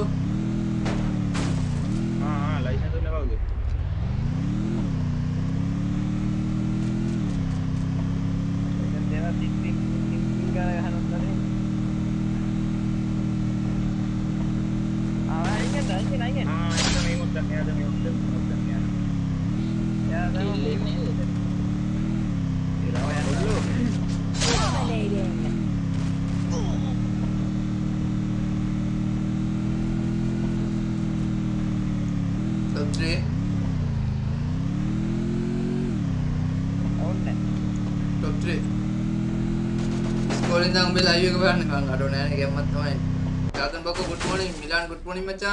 टोनी मचा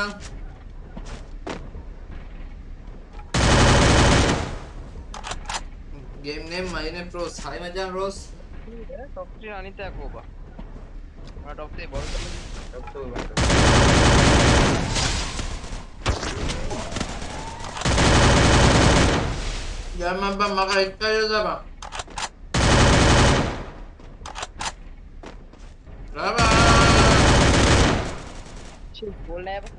गेम नेम माइने प्रोस हाय रोस टॉप टॉपची आनी त्या कोबा मैं टॉप ते बॉल टॉप बस मगर इतना ही yo daba. Brava. Makan ikan aja bang. Berapa? Chill ball නෑ බා.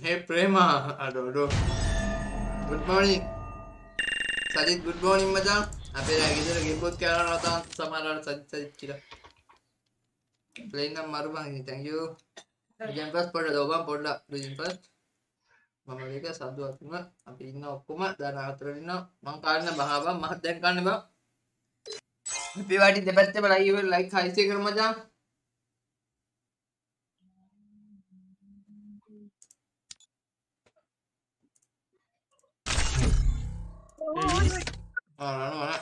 Hey Prema. Aduh aduh. Good morning. Sajid good morning macam. අපේ දැන් ගෙදර ගෙම්බොත් කරනවා තාම සමහරවල් සජිත් සජිත් කියලා. ප්ලේන් නම් මරු බං ඉතින් thank you. රිජන් ෆස්ට් පොඩ්ඩක් දෝ බං පොඩ්ඩක් රිජන් ෆස්ට්. මම මේක සද්දවත් තුන අපි ඉන්න ඔක්කොම දාන හතර ඉන්නවා. මං කාන්නේ බං ආවා මහත් දැන් කන්නේ බං. අපි වාටි දෙපැත්තම ලයිව් එක ලයික් හයිස්ටේ කරමු මචං. ආ නෑ නෑ.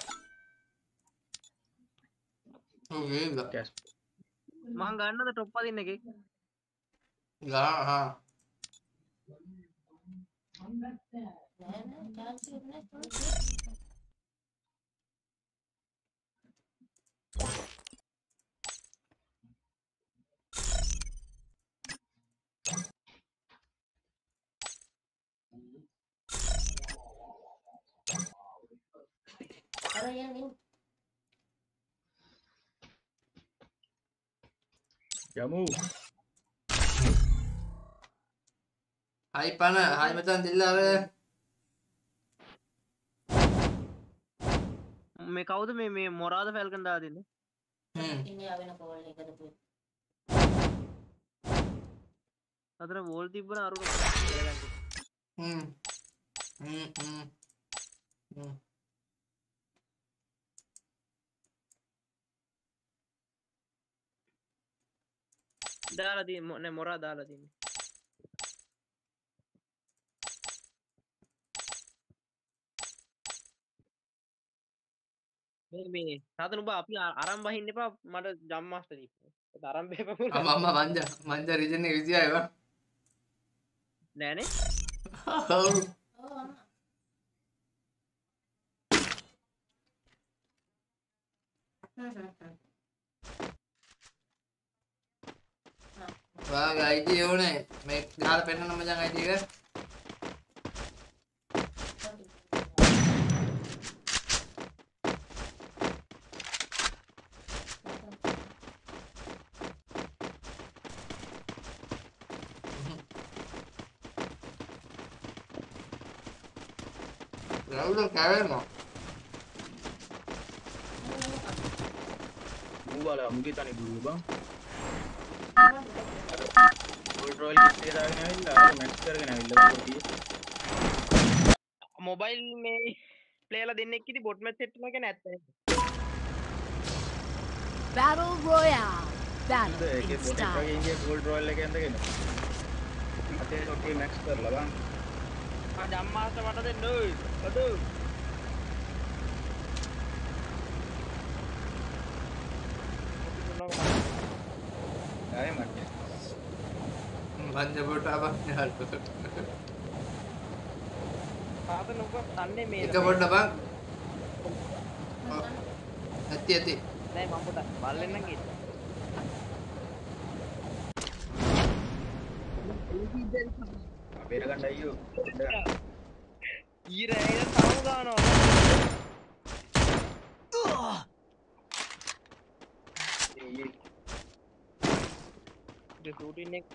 ඔව් ඒක. කැස් මං ගන්නද টොප් අදින්න එකේ ගා හා. යමු හයි පන හයි මචන් දිල්ලාව මේ කවුද මේ මේ මොරාද ෆැල්කන් දා දෙන්නේ? අතර වෝල් තිබ්බන අරුණ දාලා දී මොන මොරා දාලා තින්නේ මේ සාතන ඔබ අපි අ- අරන් බහින්න එපා මට ජම්මාස්ට දීපන් අරන් බේපන් අම්ම මංජ මංජ රිජන විසියයව නෑනේ. වාගේ අයිතිය ඕනේ. මේ දාලා පෙන්වන්න මචං අයිතිය එක රවුල කැවෙනවා ඌබල මුගේ තනි ගුරු බං ගෝල්ඩ් රොයල් කිට් එක දාගෙන ඇවිල්ලා මැච් කරගෙන ඇවිල්ලා කොටිය මොබයිල් මේ ප්ලේලා දෙන්නෙක් ඉති බොට් මැච් සෙට් එකක් නැත්ත Battle Royale. Battle ඒකේ in බොට් එක style. වගේ ඉන්නේ ගෝල්ඩ් රොයල් එක ඇඳගෙන. අතේ කොටිය මැච් කරලා බං ජම්මාස්ට මට දෙන්න ඔයි අද ආයේ මට මංජ පොට අපක් හල්ප සාතන ඔබ තන්නේ මේ එක පොඩ්ඩ බං. ඇති ඇති. නෑ මම පොඩ බල්ලෙන්නම් ගිහින්. අපේට ගන්න අයියෝ. ඊර ඇයිද තව ගානවා ෂූටින් එක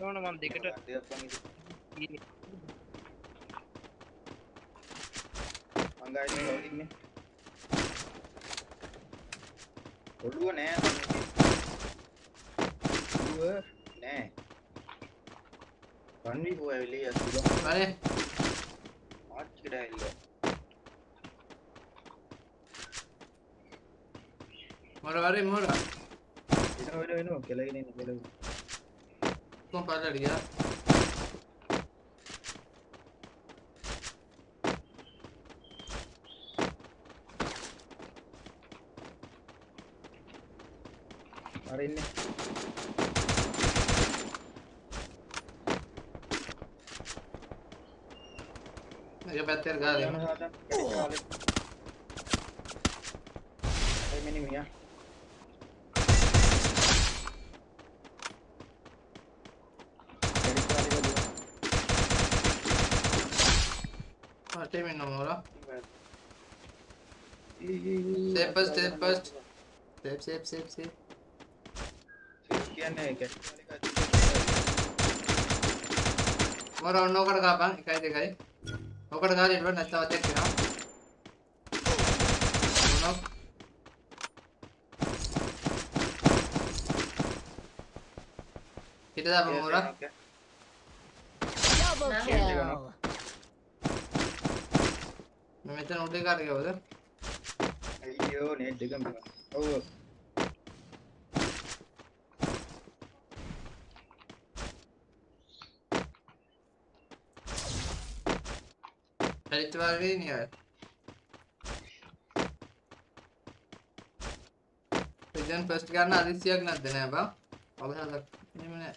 ඕන මම දෙකට ඉන්නේ. ඔළුව නෑ ඔළුව නෑ. වන්වි පෝ ඇවිලි අසුල බනේ ආච්චිට ඇවිල්ලා. මොර වරේ මොර එනවා එනවා එනවා කෙලගෙන ඉන්න කෙලගෙන කොම් පාලට ගියා අර ඉන්නේ එක පැත්තට ගාලා යන සාදා කැඩිච්ච කාලේ ඒ මිනි මියා කැඩිච්ච කාලේ ගියා. මට මෙන්න මොලා ඊ, ඊ, ඊ. Step first, step first. Safe safe safe safe කියන්නේ කැඩිච්ච කාලේ ගියා. මොර ඔන්න ඔකට ගාපන් එකයි දෙකයි ඔකට ගාලා ඊට පස්සේ නැත්තවත් එක්කනවා මොනක් හිට දාපන් මොර Okay. Double Nah. kill. මෙතන උඩේ කාට ගියවද අයියෝ නෙට් එක මිනිහා. ඔව් හරිත් වාගේ නියයි ප්‍රෙසිඩන්ට් ෆස්ට් ගන්න අදිසියක් නැද්ද නෑ බං අවදාලක් එහෙම නෑ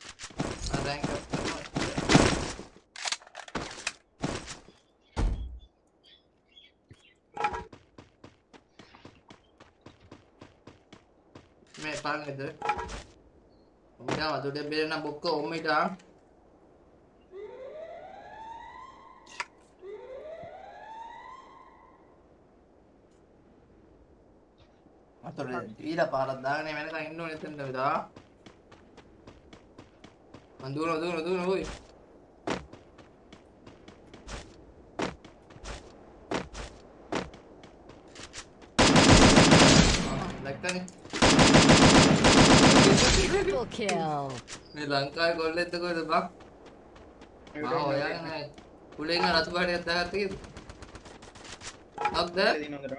ආ රෑන්ක් අප් කරනවා මේ පාන්නේද උඹා වතුඩේ බෙරන බොක්ක ඔම්මිටා අතොර ඊට පාරක් දාගෙන වෙනකන් ඉන්න ඕනේ එතනද විදා මං දුවන දුවන දුවන ඔයි දැක්කනේ Triple kill. මේ ලංකාවේ කොල්ලෙක්ද කොහෙද බං මම හොයාගෙන නැහැ කුලේ ඉන්න රතු පාටියක් දාගත්ත කීයද අක්ද දින හොඳට.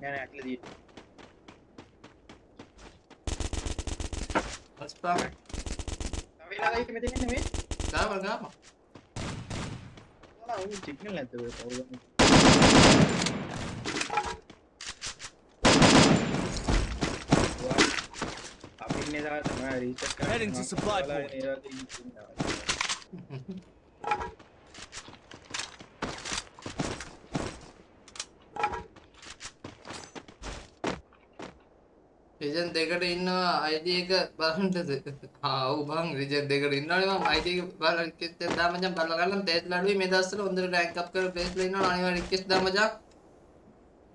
නෑ නෑ ඇක්ල දී. අස්පා තවෙලා ගයි මෙතන ඉන්නේ මේ. ගාම ගාම ඔයා උන් සිග්නල් නැද්ද ඔය කවුරුද? අපි ඉන්නේ දා තමයි රීසර්ච් කරන්නේ. Heading to supply ඔයාලා point. ඒ වගේ ඉන්නවා. රිජන් දෙකට ඉන්නවා අයිඩ එක බලන්නද? ආව් බං රිජන් දෙකට ඉන්නවනේ මම අයිඩ එක බලලා රික්වෙස්ට් එක දාන්න මචං බලලා ගන්න. තේස් ලඩුවේ මේ දවස්වල හොඳට රෑන්ක් අප් කරලා ප්ලේස් වල ඉන්නවා අනිවාර්ය රික්වෙස්ට් දාන්න මචං.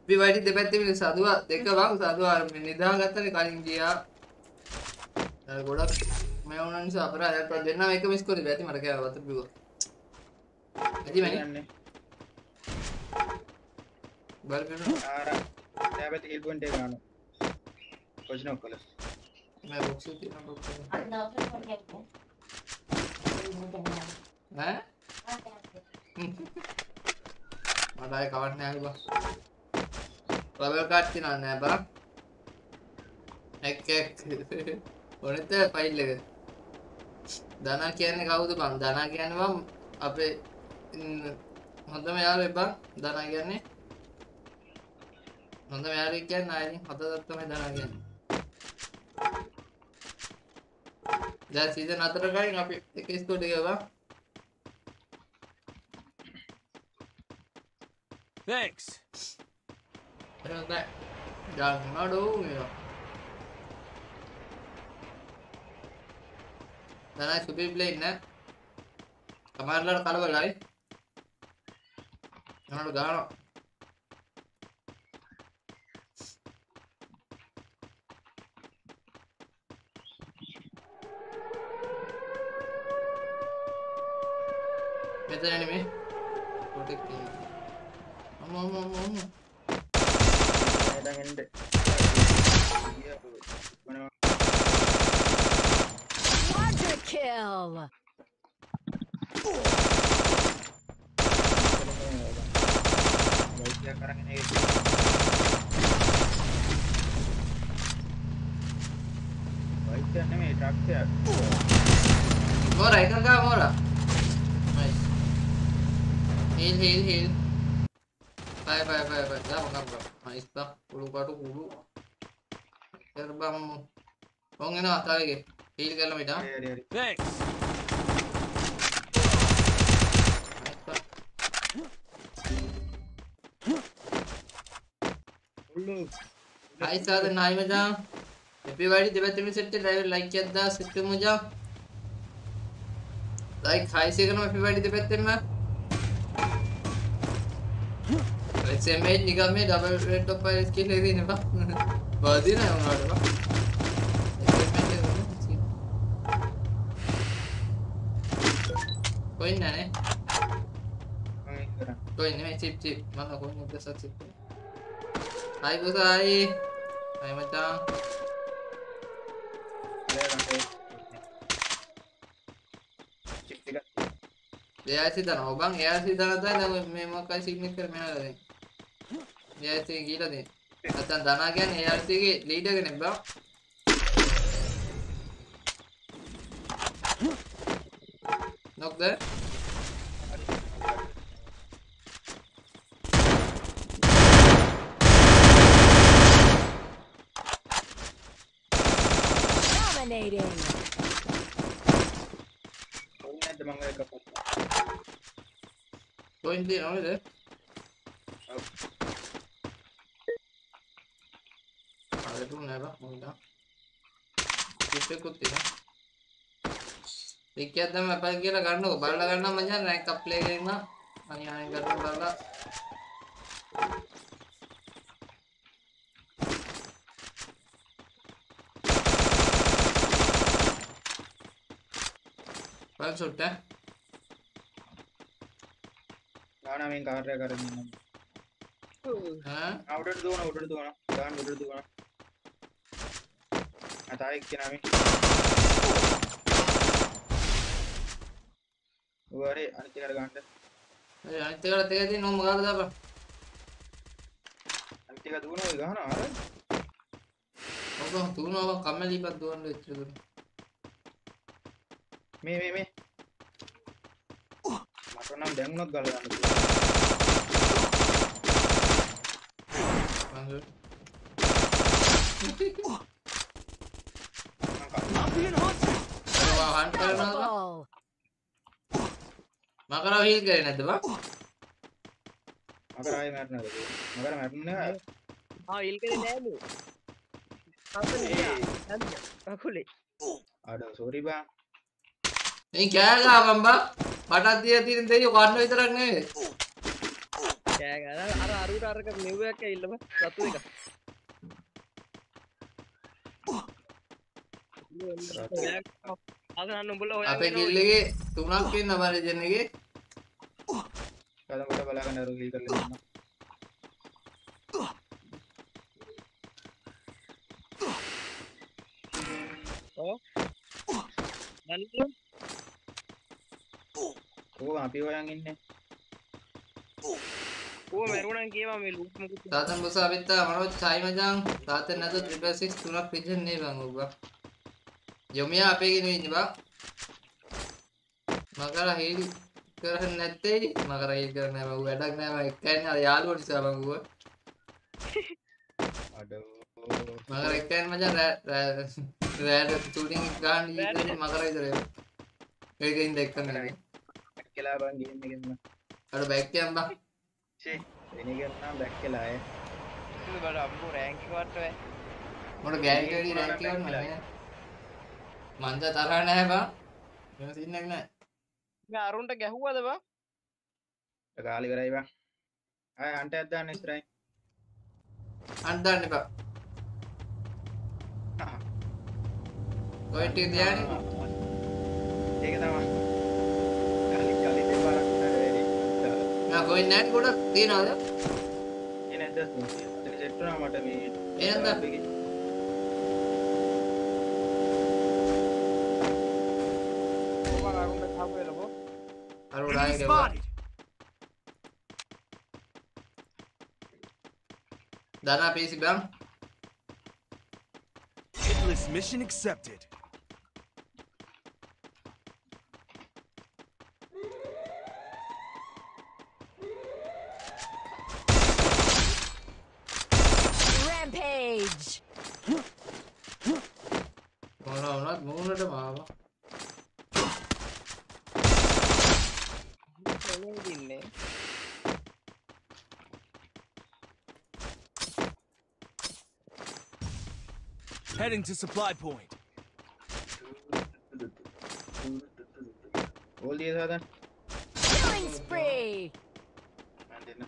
අපි වයිටි දෙපැත්තේ මේ සදුවා දෙක බං සදුවා මේ නිදාගත්තනේ කලින් ගියා. අර ගොඩක් මේ වුණ නිසා අපරාධයක් දෙන්නම එක මිස් කරේ ඇති මට කෑවා වතුර බිව්වා ඇති මනේ යන්නේ. බලපෑම ආර දැබත් හිල් පොයින්ට් එක ගන්නවා. කොච්චර කළා? මේ බොක්ස් එක තියෙන බොක්ස් එක අද දවසේ පොඩ්ඩක් ඈ මට ආයේ කවන්න නෑ බා. රබර් කාඩ් තියනවා නෑ බා. එක් එක්. ඔනෙත් ෆයිල් එක. දනා කියන්නේ කවුද බං? දනා කියන්නේ බං අපේ හොඳම යාළුවෙක් බං. දනා කියන්නේ හොඳම යාළුවෙක් කියන්නේ ආයෙත් හදවත් තමයි දනා කියන්නේ. දැන් සීසන් 4 කලින් අපි එක ස්කෝඩ් එක බං. Thanks. Pero that Jangan Dana subib lane na. Kamarlar kalabalay. Ano gano? Method enemy. Protecting. Amo amo amo amo. Ada hand. Yeah, kill. Bora, ikan kah bora? Nice. Heal, heal, heal. Bye, bye, bye, bye. Dah, bang, bang. Nice bak. Ulu kado ulu. Terbang. Bang, ini tarik. Heal कर लो बेटा thanks हाय में नाइ मज़ा everybody देवा तुम्ही set driver like किया था सेट पे मज़ा लाइक हाय से करना एवरीबॉडी देवा तुम्ही ऐसे में निकाल में डबल रेट ऑफ़ पर स्किल ले रही ने बा बाजी ना उन्होंने बा කොයින් නෑනේ කොයින් නෙමෙයි චිප් චිප් මම කොයින් සත් චිප් හයි පුසයි හයි මචං එයාසි දනවා බං එයාසි දනතයි දැන් මේ මොකක්යි සිග්නේච් කර මෙහාලා දැන් එයාසි ගිහලා දැන් නැත්තම් දනා කියන්නේ එයාසි ගේ ලීඩර් කෙනෙක් බං නොක්ද Dominating. නැද්ද මං එක කොයින් දිනවද අර දුන්න නෑ බං මොකද චිප් එකකුත් තියෙනවා ටිකයක් දැම්ම අපල් කියලා ගන්නකො බලලා ගන්නම් මචං රැන්ක් අප් ප්ලේ කරන අනිවාර්යෙන් ගන්න බලලා වල් ෂොට් ඈ නානාවෙන් කාර්ය කරගෙන ඉන්නවා ඈ ආ උඩට දුවන උඩට දුවන දාන්න උඩට දුවන අතායි එක්කෙනා මේ ඔවරේ අනිත් එකට ගන්න ඒ අනිත් එකට දෙක තියෙන මොකද දාපන් අනිත් එක දුවන ඔය ගහනවා අර. ඔබ තුනව කම්මැලිපත් දුවන්න වෙච්ච දුන්න මේ මේ මේ. මට නම් දැන් උනත් ගල ගන්න මංග I'm being. ඔයා හන්ට් කරනවද Double. මකරව හීල් කරේ නැද්ද බං? මකර ආයේ මැරෙනවද මකර නැහැ. ආ ඉල් කරේ නෑ. මේ කවුද නෑ අකුලේ අඩ සෝරි බා. මේ කෑ ගහපන් බං. මටත් දීලා තියෙන දෙයියෝ කන්න විතරක් නෙවෙයි. කෑ ගහලා අර අරුට අරක මෙව් එකක් ඇවිල්ලා බා රතු එක උඹලා අපේ හොයාගෙන කිල් එකේ තුනක් ඉන්න බරජන් එකේ කලම් කොට බලාගෙන අර ගිල් කරලා ඉන්නවා නන්දු ඕක අපි හොයන් ඉන්නේ ඌ මරුණන් කියවා මේ ලූප් මොකද තාතන් බොස අවිත්තා මනෝජ් සයි මචං තාතන් නැත ත්‍රිපල් සික්ස් තුනක් රිජන් නේ බං ඔබ යොමියා අපේ ගෙන ඉන්නේ බං. මකර හීල් කරන්නේ නැත්තේ මකර හීල් කරන්නේ බං වැඩක් නැහැ බං. එක්කන්නේ අර යාළුවෝ නිසා බං ඌ අඩ. මකර එක්කන්නේ මචං රෑ රෑට චූටින් ගන්න ඉන්නේ මකර විතරේ ඒකින් දෙක්කන්නේ කියලා බං ගේම් එකෙන් අර බැක් යම් බං. ෂේ. එක නම් බැක් කියලා ආයේ බල අම්බෝ රෑන්ක් වට වේ. මොකට ගෑන්ටඩි රැක් එකක් නෑ මන්ද තරහ නැහැ බං. එහෙම සීන් එකක් නැහැ. මේ අරුන්ට ගැහුවද බා? කාලි කරයි බං. ආය අන්ට ඇද්දාන්න ඉස්සරහින් අන්දන්න එපා ඔය ටික තියානේ ඒක තමයි. කලි කලි දෙපාරක් උඩට වැඩි. නෑ කොයි නැට් ගොඩක්. තියනවද? ඒ නැද්ද? අතන සෙට් වුණා මට මේ එහෙනම් Allora, spotted. Dana, basic down. Hitless mission accepted. Rampage. Oh no, not moving at all. එනේ ඉන්නේ Heading to supply point. ඕල් දිය සාදන් Killing spree. මන් දෙන්න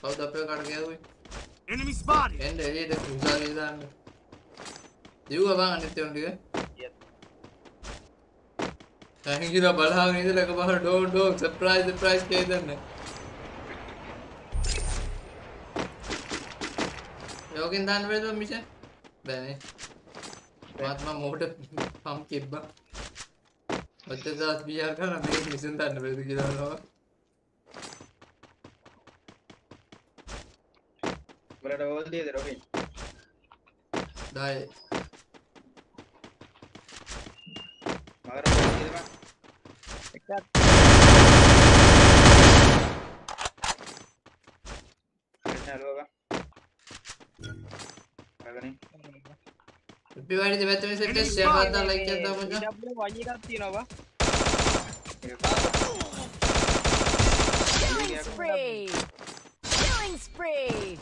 කවුද අපේ කට ගැහුවේ Enemy spotted. එන්න එළියට උසාවිය දාන්න දිව්වා බං අනිත් ඒවා ටික තැන්කියු බලාගෙන ඉඳලා එකපාර ඩෝ ඩෝ සර්ප්‍රයිස් සර්ප්‍රයිස් කියලා දෙන්න යෝගෙන් දාන්න බැරිද මිෂන්? බෑනේ මාත්ම මොකට පම් කිබ්බා ඔච්චර දවස් බියර් කරා මේක මිෂන් දාන්න බැරිද කියලා බලනවා බලට ඕල් දියද රොබින්? දායි මගර ඕල් දියද බං එකක් එන්න හලුවා බං අරගෙන අපි වැඩි දෙපැත්තම සෙට් එක ෂෙයා කරලා ලයික් එකක් දාමු මචං EW වයි එකක් තියෙනවා බා. Killing spree. Killing spree.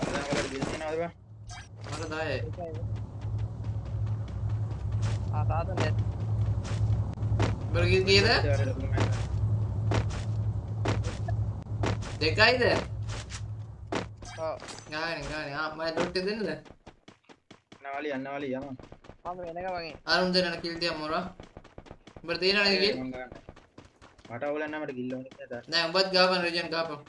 අන්න වලට බිල් තියනවද බං මට දායි ඒකයි. ආ සාදන් නැත්. බර්ගර් කීයද දෙකයිද ඔව්. ගානේ ගානේ. ආ මම ඩොට් එක දෙන්නද නවලි අන්නවලි යම මම වෙනක වගේ. අරුන් දෙන්න කිල් තියමු මොරා. උඹට තියෙනවද කිල්. මට නැහැ මට කිල්ල ඕනේ නැහැ නෑ උඹත් ගාපන් රෙජන් ගාපන්.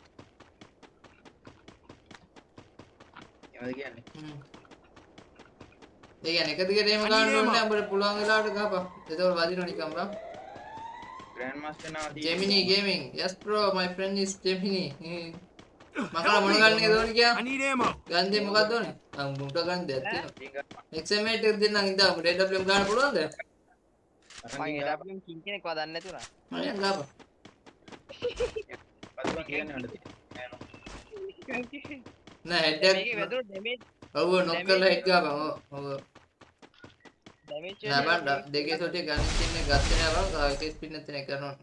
ඒවද කියන්නේ? ඒ කියන්නේ එක දිගට එහෙම ගන්න ඕනේ නෑ උඹට පුළුවන් වෙලාවට ගාපන්. එතකොට වදිනවා නිකන් බා. ග්‍රෑන්ඩ් මාස්ටර් නාව Gemini gaming. Yes bro my friend is Gemini මකලා මොන ගන්න එකද ඕනේ කියා I need ammo. ගන්දේ මොකක්ද ඕනේ? ආ මුට ගන්න දෙයක් තියෙනවා XML එක දෙන්නම් ඉඳන් උඹට AWM ගන්න පුළුවන්ද? මම EW කින් කෙනෙක් වදන්න නැතුණා. මම ගාපන් පස්ම කියන්නේ අඬ නෑ හෙඩ් මේකේ එක වැදුණු ඩැමේජ් ඔව් නොක් කරලා හෙඩ් ගාපන් ඔව් ඩැමේජ් නෑ බං දෙකේ සොටේ ගන්න තියන්නේ ගත්තේ නෑ බං. එකේ ස්පින් නැති නේ කරනවා.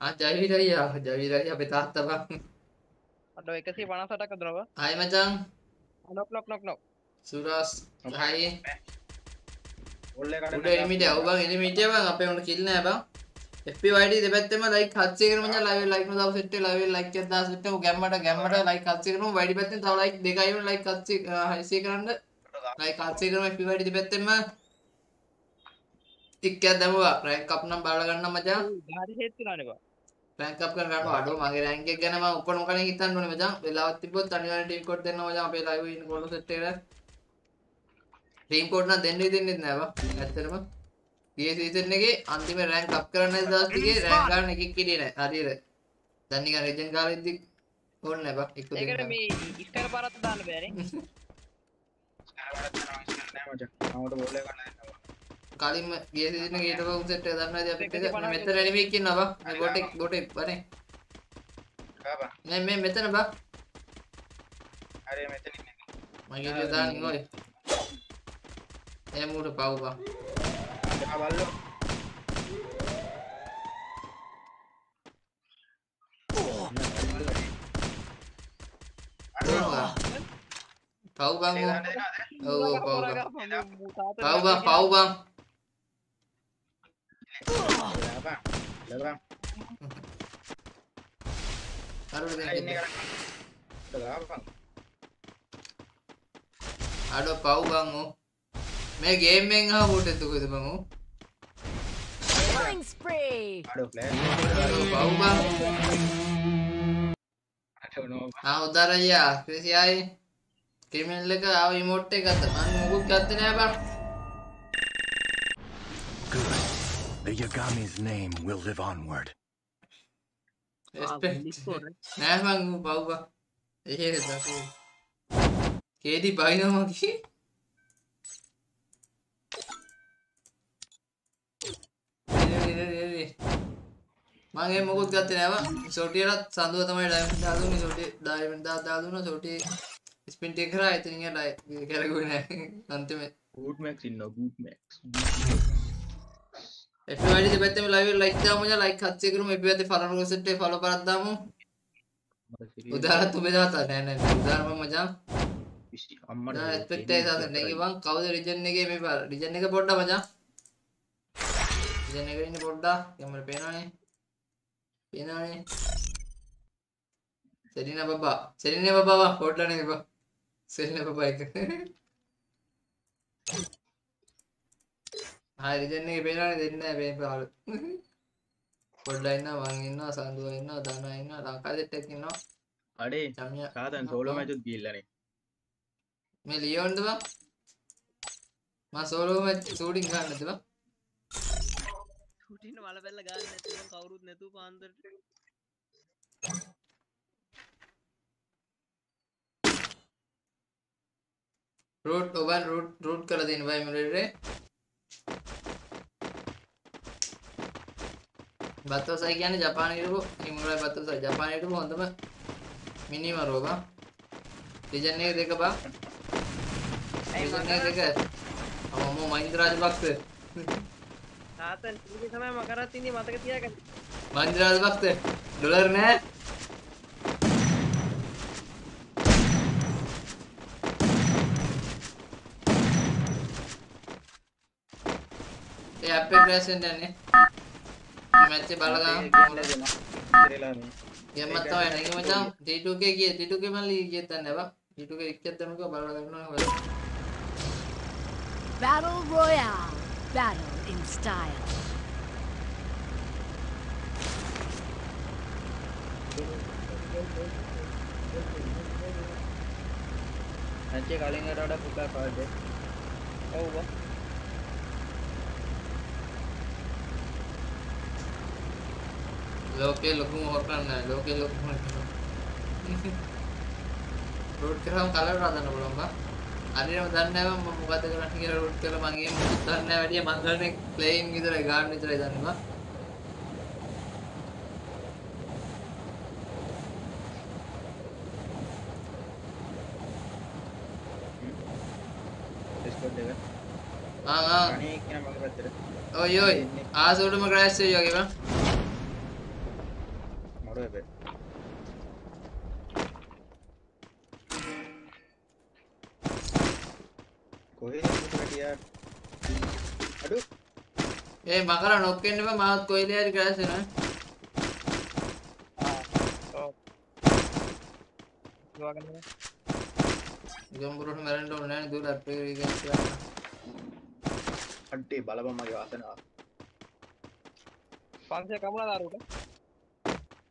ආ ජයවිරයියා ජයවිරයි අපේ තාත්තා බං අඩ 158ක් අදනවා. හයි මචං නොක් නොක් නොක් නොක්. සුරස් හයි ඔල්ලේ කඩ උඩ එලිමිට අව් බං එලිමිට බං අපේ උන්ට කිල් නෑ බං FPYD දෙපැත්තෙම ලයික් 700 කරමු මචං ලයිව් ලයික් නුදාව සෙට් එක ලයිව් ලයික් 1000 සෙට් එක ගැම්මට ගැම්මට ලයික් 700 කරමු YD පැත්තෙන් තව ලයික් දෙකයි වෙන ලයික් 700 600 කරන්න ලයික් 700 කරමු FPYD දෙපැත්තෙම ටික්කයක් දැමුවා රැන්ක් අප් නම් බලලා ගන්න මචං ගාරි හේත් තුනනේ බා. රැන්ක් අප් කරන ගන්නවා අඩෝ මගේ රැන්ක් එක ගැන මම උපන් මොකනේ හිතන්න ඕනේ මචං. වෙලාවක් තිබ්බොත් අනිවාර්යෙන් ටීම් කෝඩ් දෙන්න මචං. අපේ ලයිව් ඉන්න කොල්ල සෙට් එකට ටීම් කෝඩ් නම් දෙන්නේ දෙන්නේ නැහැ බා. ඇත්තටම. ගිය සීසන් එකේ අන්තිම රැන්ක් අප් කරන්න දවස් ටිකේ රැන්ක් ගන්න එකෙක් කිඩියේ නැහැ හරියට. දැන් නිකන් රෙජන් ගාවෙද්දි ඕනේ නැහැ බා. එක්ක ඒකට දෙන්න මේ ඉස්කර පාරත් දාන්න බෑනේ. නෑ. මචං. මමට බෝලේ ගන්න දෙන්නවා කලින්ම ගිය සීසන් එකේ ඊට පස්සේ සෙට් එක දන්නවද අපිට එක මෙතන එනිමි ඉන්නවා බා මේ බොටෙක් බොටෙක් බනේ කාපා මේ මේ මෙතන බා හරි මෙතන ඉන්නේ මගේ දාන්න ඕනේ එයා මූට පව් බා ආ බල්ලෝ පව් බං ඒක ඕ. දාන්න දෙනවද ඔව් ඔව් බං පව් බං ලාපා ලබා අරුණ ඉන්නේ දෙන්න කරන්නේ ලාපා අඩෝ පව් බං ඕ මේ ගේම් එකෙන් ආව බෝට් එක කොහෙද බං ඕ Killing spree. අඩෝ ෆ්ලෑෂ් අඩෝ පව් බං අඩෝ නෝ ආ උදාරయ్యා ක්‍රිසියයි ක්‍රිමිනල් එක ආව ඉමෝට් එක ගත්තා මම මොකුත් ගත්තේ නෑ බං Good. The Yagami's name will live onward. Respect නෑ බං ඌ පව් බං එහෙද දකෝ කේඩි බයිනවා කි මං ඒ මොකුත් ගත්තේ නෑ බං. සොටියටත් සඳුව තමයි ඩයමන්ඩ් දාලා දුන්නේ. සොටිය ඩයමන්ඩ් දාලා දුන්නා. සොටිය ස්පින් ටික කරා. ඉතින් ඉතින් කරගුවේ නෑ. අන්තිමේ. ගූඩ් මැක්ස් ඉන්නවා. ගූඩ් මැක්ස් FYD දෙපැත්තම ලයිව් ලයික් දාමු මචං ලයික් 700 කරමු FYD ෆලෝ රොසෙට් එක ෆලෝ කරක් දාමු උදාහරණ තුබේ දාතා නෑ නෑ නෑ. උදාහරණ මචං. අම්මට නෑ එක්ස්පෙක්ට් එක සාත නෙගේ බං කවුද රිජන් එකේ මේ රිජන් එක පොඩ්ඩක් මචං. රිජන් එකේ ඉන්න පොඩ්ඩක්. කැමර පේනවනේ. පේනවනේ. සෙලිනා බබා. සෙලිනා බබා පොඩ්ඩක් නේ බා සෙලිනා බබා එක හායි රිජන් එකේ පේනවනේ දෙන්නේ නෑ මේ පාර පොඩ්ඩක් ඉන්නවා මං ඉන්නවා සඳුව ඉන්නවා දනා ඉන්නවා ලංකා සෙට් එකක් ඉන්නවා. අඩේ චමියා සාතන් සෝලෝ මැචුත් ගිල්ලනේ මේ ලියෝන්ද බං? මම සෝලෝ මැච් ෂූටින් ගන්නද බං? ටුටින් වල බැල්ල ගන්න කවුරුත් නැතුව පාන්දරට. රූට් ඔබන් රූට් රූට් කරලා දෙන්න බයි මුලේ බත්තෝසයි කියන්නේ ජපානයේ හිටපු නිමුරයි බත්තෝසයි. ජපානයේ හිටපු හොඳම මිනිමරෝ බං ඩිජන් එක දෙක බං. ඩිජන් එක දෙක. අම්මෝ මහින්ද රාජපක්ෂ. තාතන් ටික තමයි මකරත් ඉන්නේ මතක තියාගන්න. මහින්ද රාජපක්ෂ. ඩොලර් නෑ ඒ අපේ ප්‍රෑසෙන්ට යන්නේ. මැච්ච බලගම් ගෙම්මත් තමයි නැග මචං T2K කිය T2K මම ලී කියත් නැහැ බා T2K එක්කත් තමක බලලා ගන්නවා හොය Battle Royale. Battle in style. නැච්චේ කලින් වලට පුතා කාඩ් ඔව්. බං ලෝකේ ලොකුම හොරකම් නැහැ ලෝකේ ලොකුම රෝඩ් කරාම කලර් හදන්න පුළුවන් බා හරියටම දන්නේ නැහැ මම මොකද කරන්නේ කියලා රෝඩ් කරලා මං එහෙම දන්නේ නැහැ වැඩිය මං කරන්නේ ප්ලේයින් විතරයි ගාන විතරයි දන්නේ බා ආ ආ අනේ කියන මගේ පැත්තට ඔය ඔය ආසෝටම ක්‍රෑෂ් වෙයි වගේ බා මරු හැබැයි කොහෙද පුතේ අඩු. ඒ මකර නොක් වෙන්න බා මාත් කොයිලේ හරි ක්‍රෑෂ් වෙනවා ඔව්. දුවගන්න ගම්බුරට මැරෙන්න ඕනේ නැහැ දුර අපේ රීගස් කරන්න අඩේ බලපන් මගේ වාසනාව. පන්සේ කමුණා දාරුට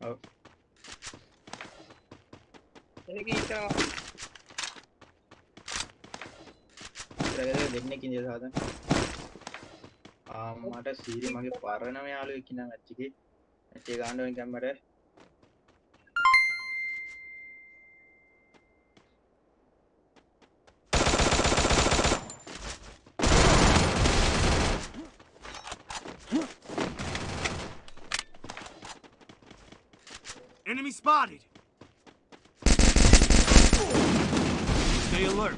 ඔව් එනක ඊට ඉතරගෙන දෙන්නෙක් ඉඳලා සාදන් ආ මට සීරි මගේ පරණම යාළුවෙක් ඉන්නම් අච්චිගේ ඇත්තේ ගාන්න ඕන කැම්මට Enemy spotted. Stay alert.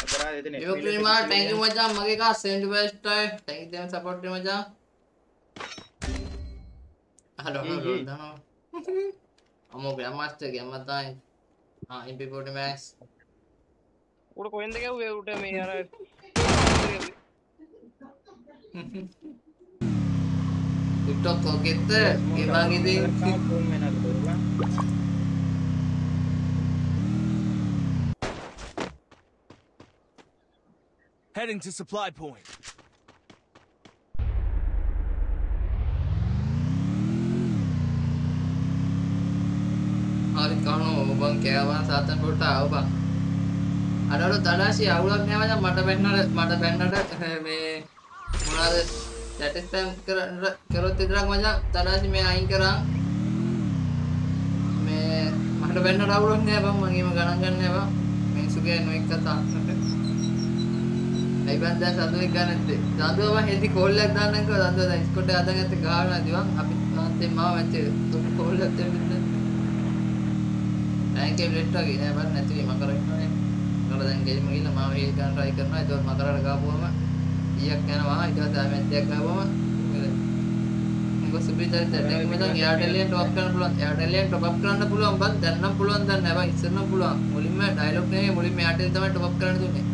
අතරා එතන යෝක්ලිමා ටැංක මචා මගේ එකා සෙන්ඩ් බස්ටයි ටැංක දෙම සපෝට් මචා හලෝ ඒ, හලෝ ඒ. දනවා අමෝ ග්‍රෑම්මාස්ටර් ගැම්මතයි ආ MP40 Max උඩ කොහෙන්ද ගැව්වේ උට මේ අර TikTok ඔකෙත්ත ගෙවාගේ ෆෝන් වෙනද බරුවා Heading to supply point. හරි කනෝ ඔබන් කෑවා සාතන් පොට ආව බං අඩලු තඩාශි අවුලක් නෑ මට බැන්නට මට බැන්නට මේ මොනවාද සැටිස්ෆයිම් කරන්න කරොත් විතරක් මචං තඩාශි මේ අයින් කරා මේ මට බැන්නට අවුලක් නෑ බං මම එහෙම ගණන් ගන්න නෑ බං මිනිස්සුගේ නොඑක් කතා ඇයි බං දැන් සතුවෙක් ගන්න නැත්තේ සතුව බං හෙදි කෝල් එකක් දාන්නම්කෝ සතුව දැන් ස්කොට් එක අදන් ඇත්තේ ගහනවා දිවන් අපි තාත්තේ මාව මැච්චේ කෝල් එකක් දෙන්න බෑන්කේ බ්ලෙට් වගේ නෑ බං නැති වෙයි මකර ඉන්නවනේ මකර දැන් ගෙලිම ගිහලා මාව හේල් ගන්න try කරනවා ඒකත් මකරට ගාපුවම ඊයක් යනවා ඊට පස්සේ ආයෙත් දෙයක් ගාපුවම ඉවරයි. ඔබ සුපිරි චරිතයක්. thank you මචං. Airtel එකෙන් top up කරන්න පුළුවන්. Airtel එකෙන් top up කරන්න පුළුවන් බං. දැන් නම් පුළුවන් දැන් නෑ බං. ඉස්සර නම් පුළුවන්. මුලින්ම dialog නෙමෙයි මුලින්ම Airtel තමයි top up කරන්න දුන්නේ.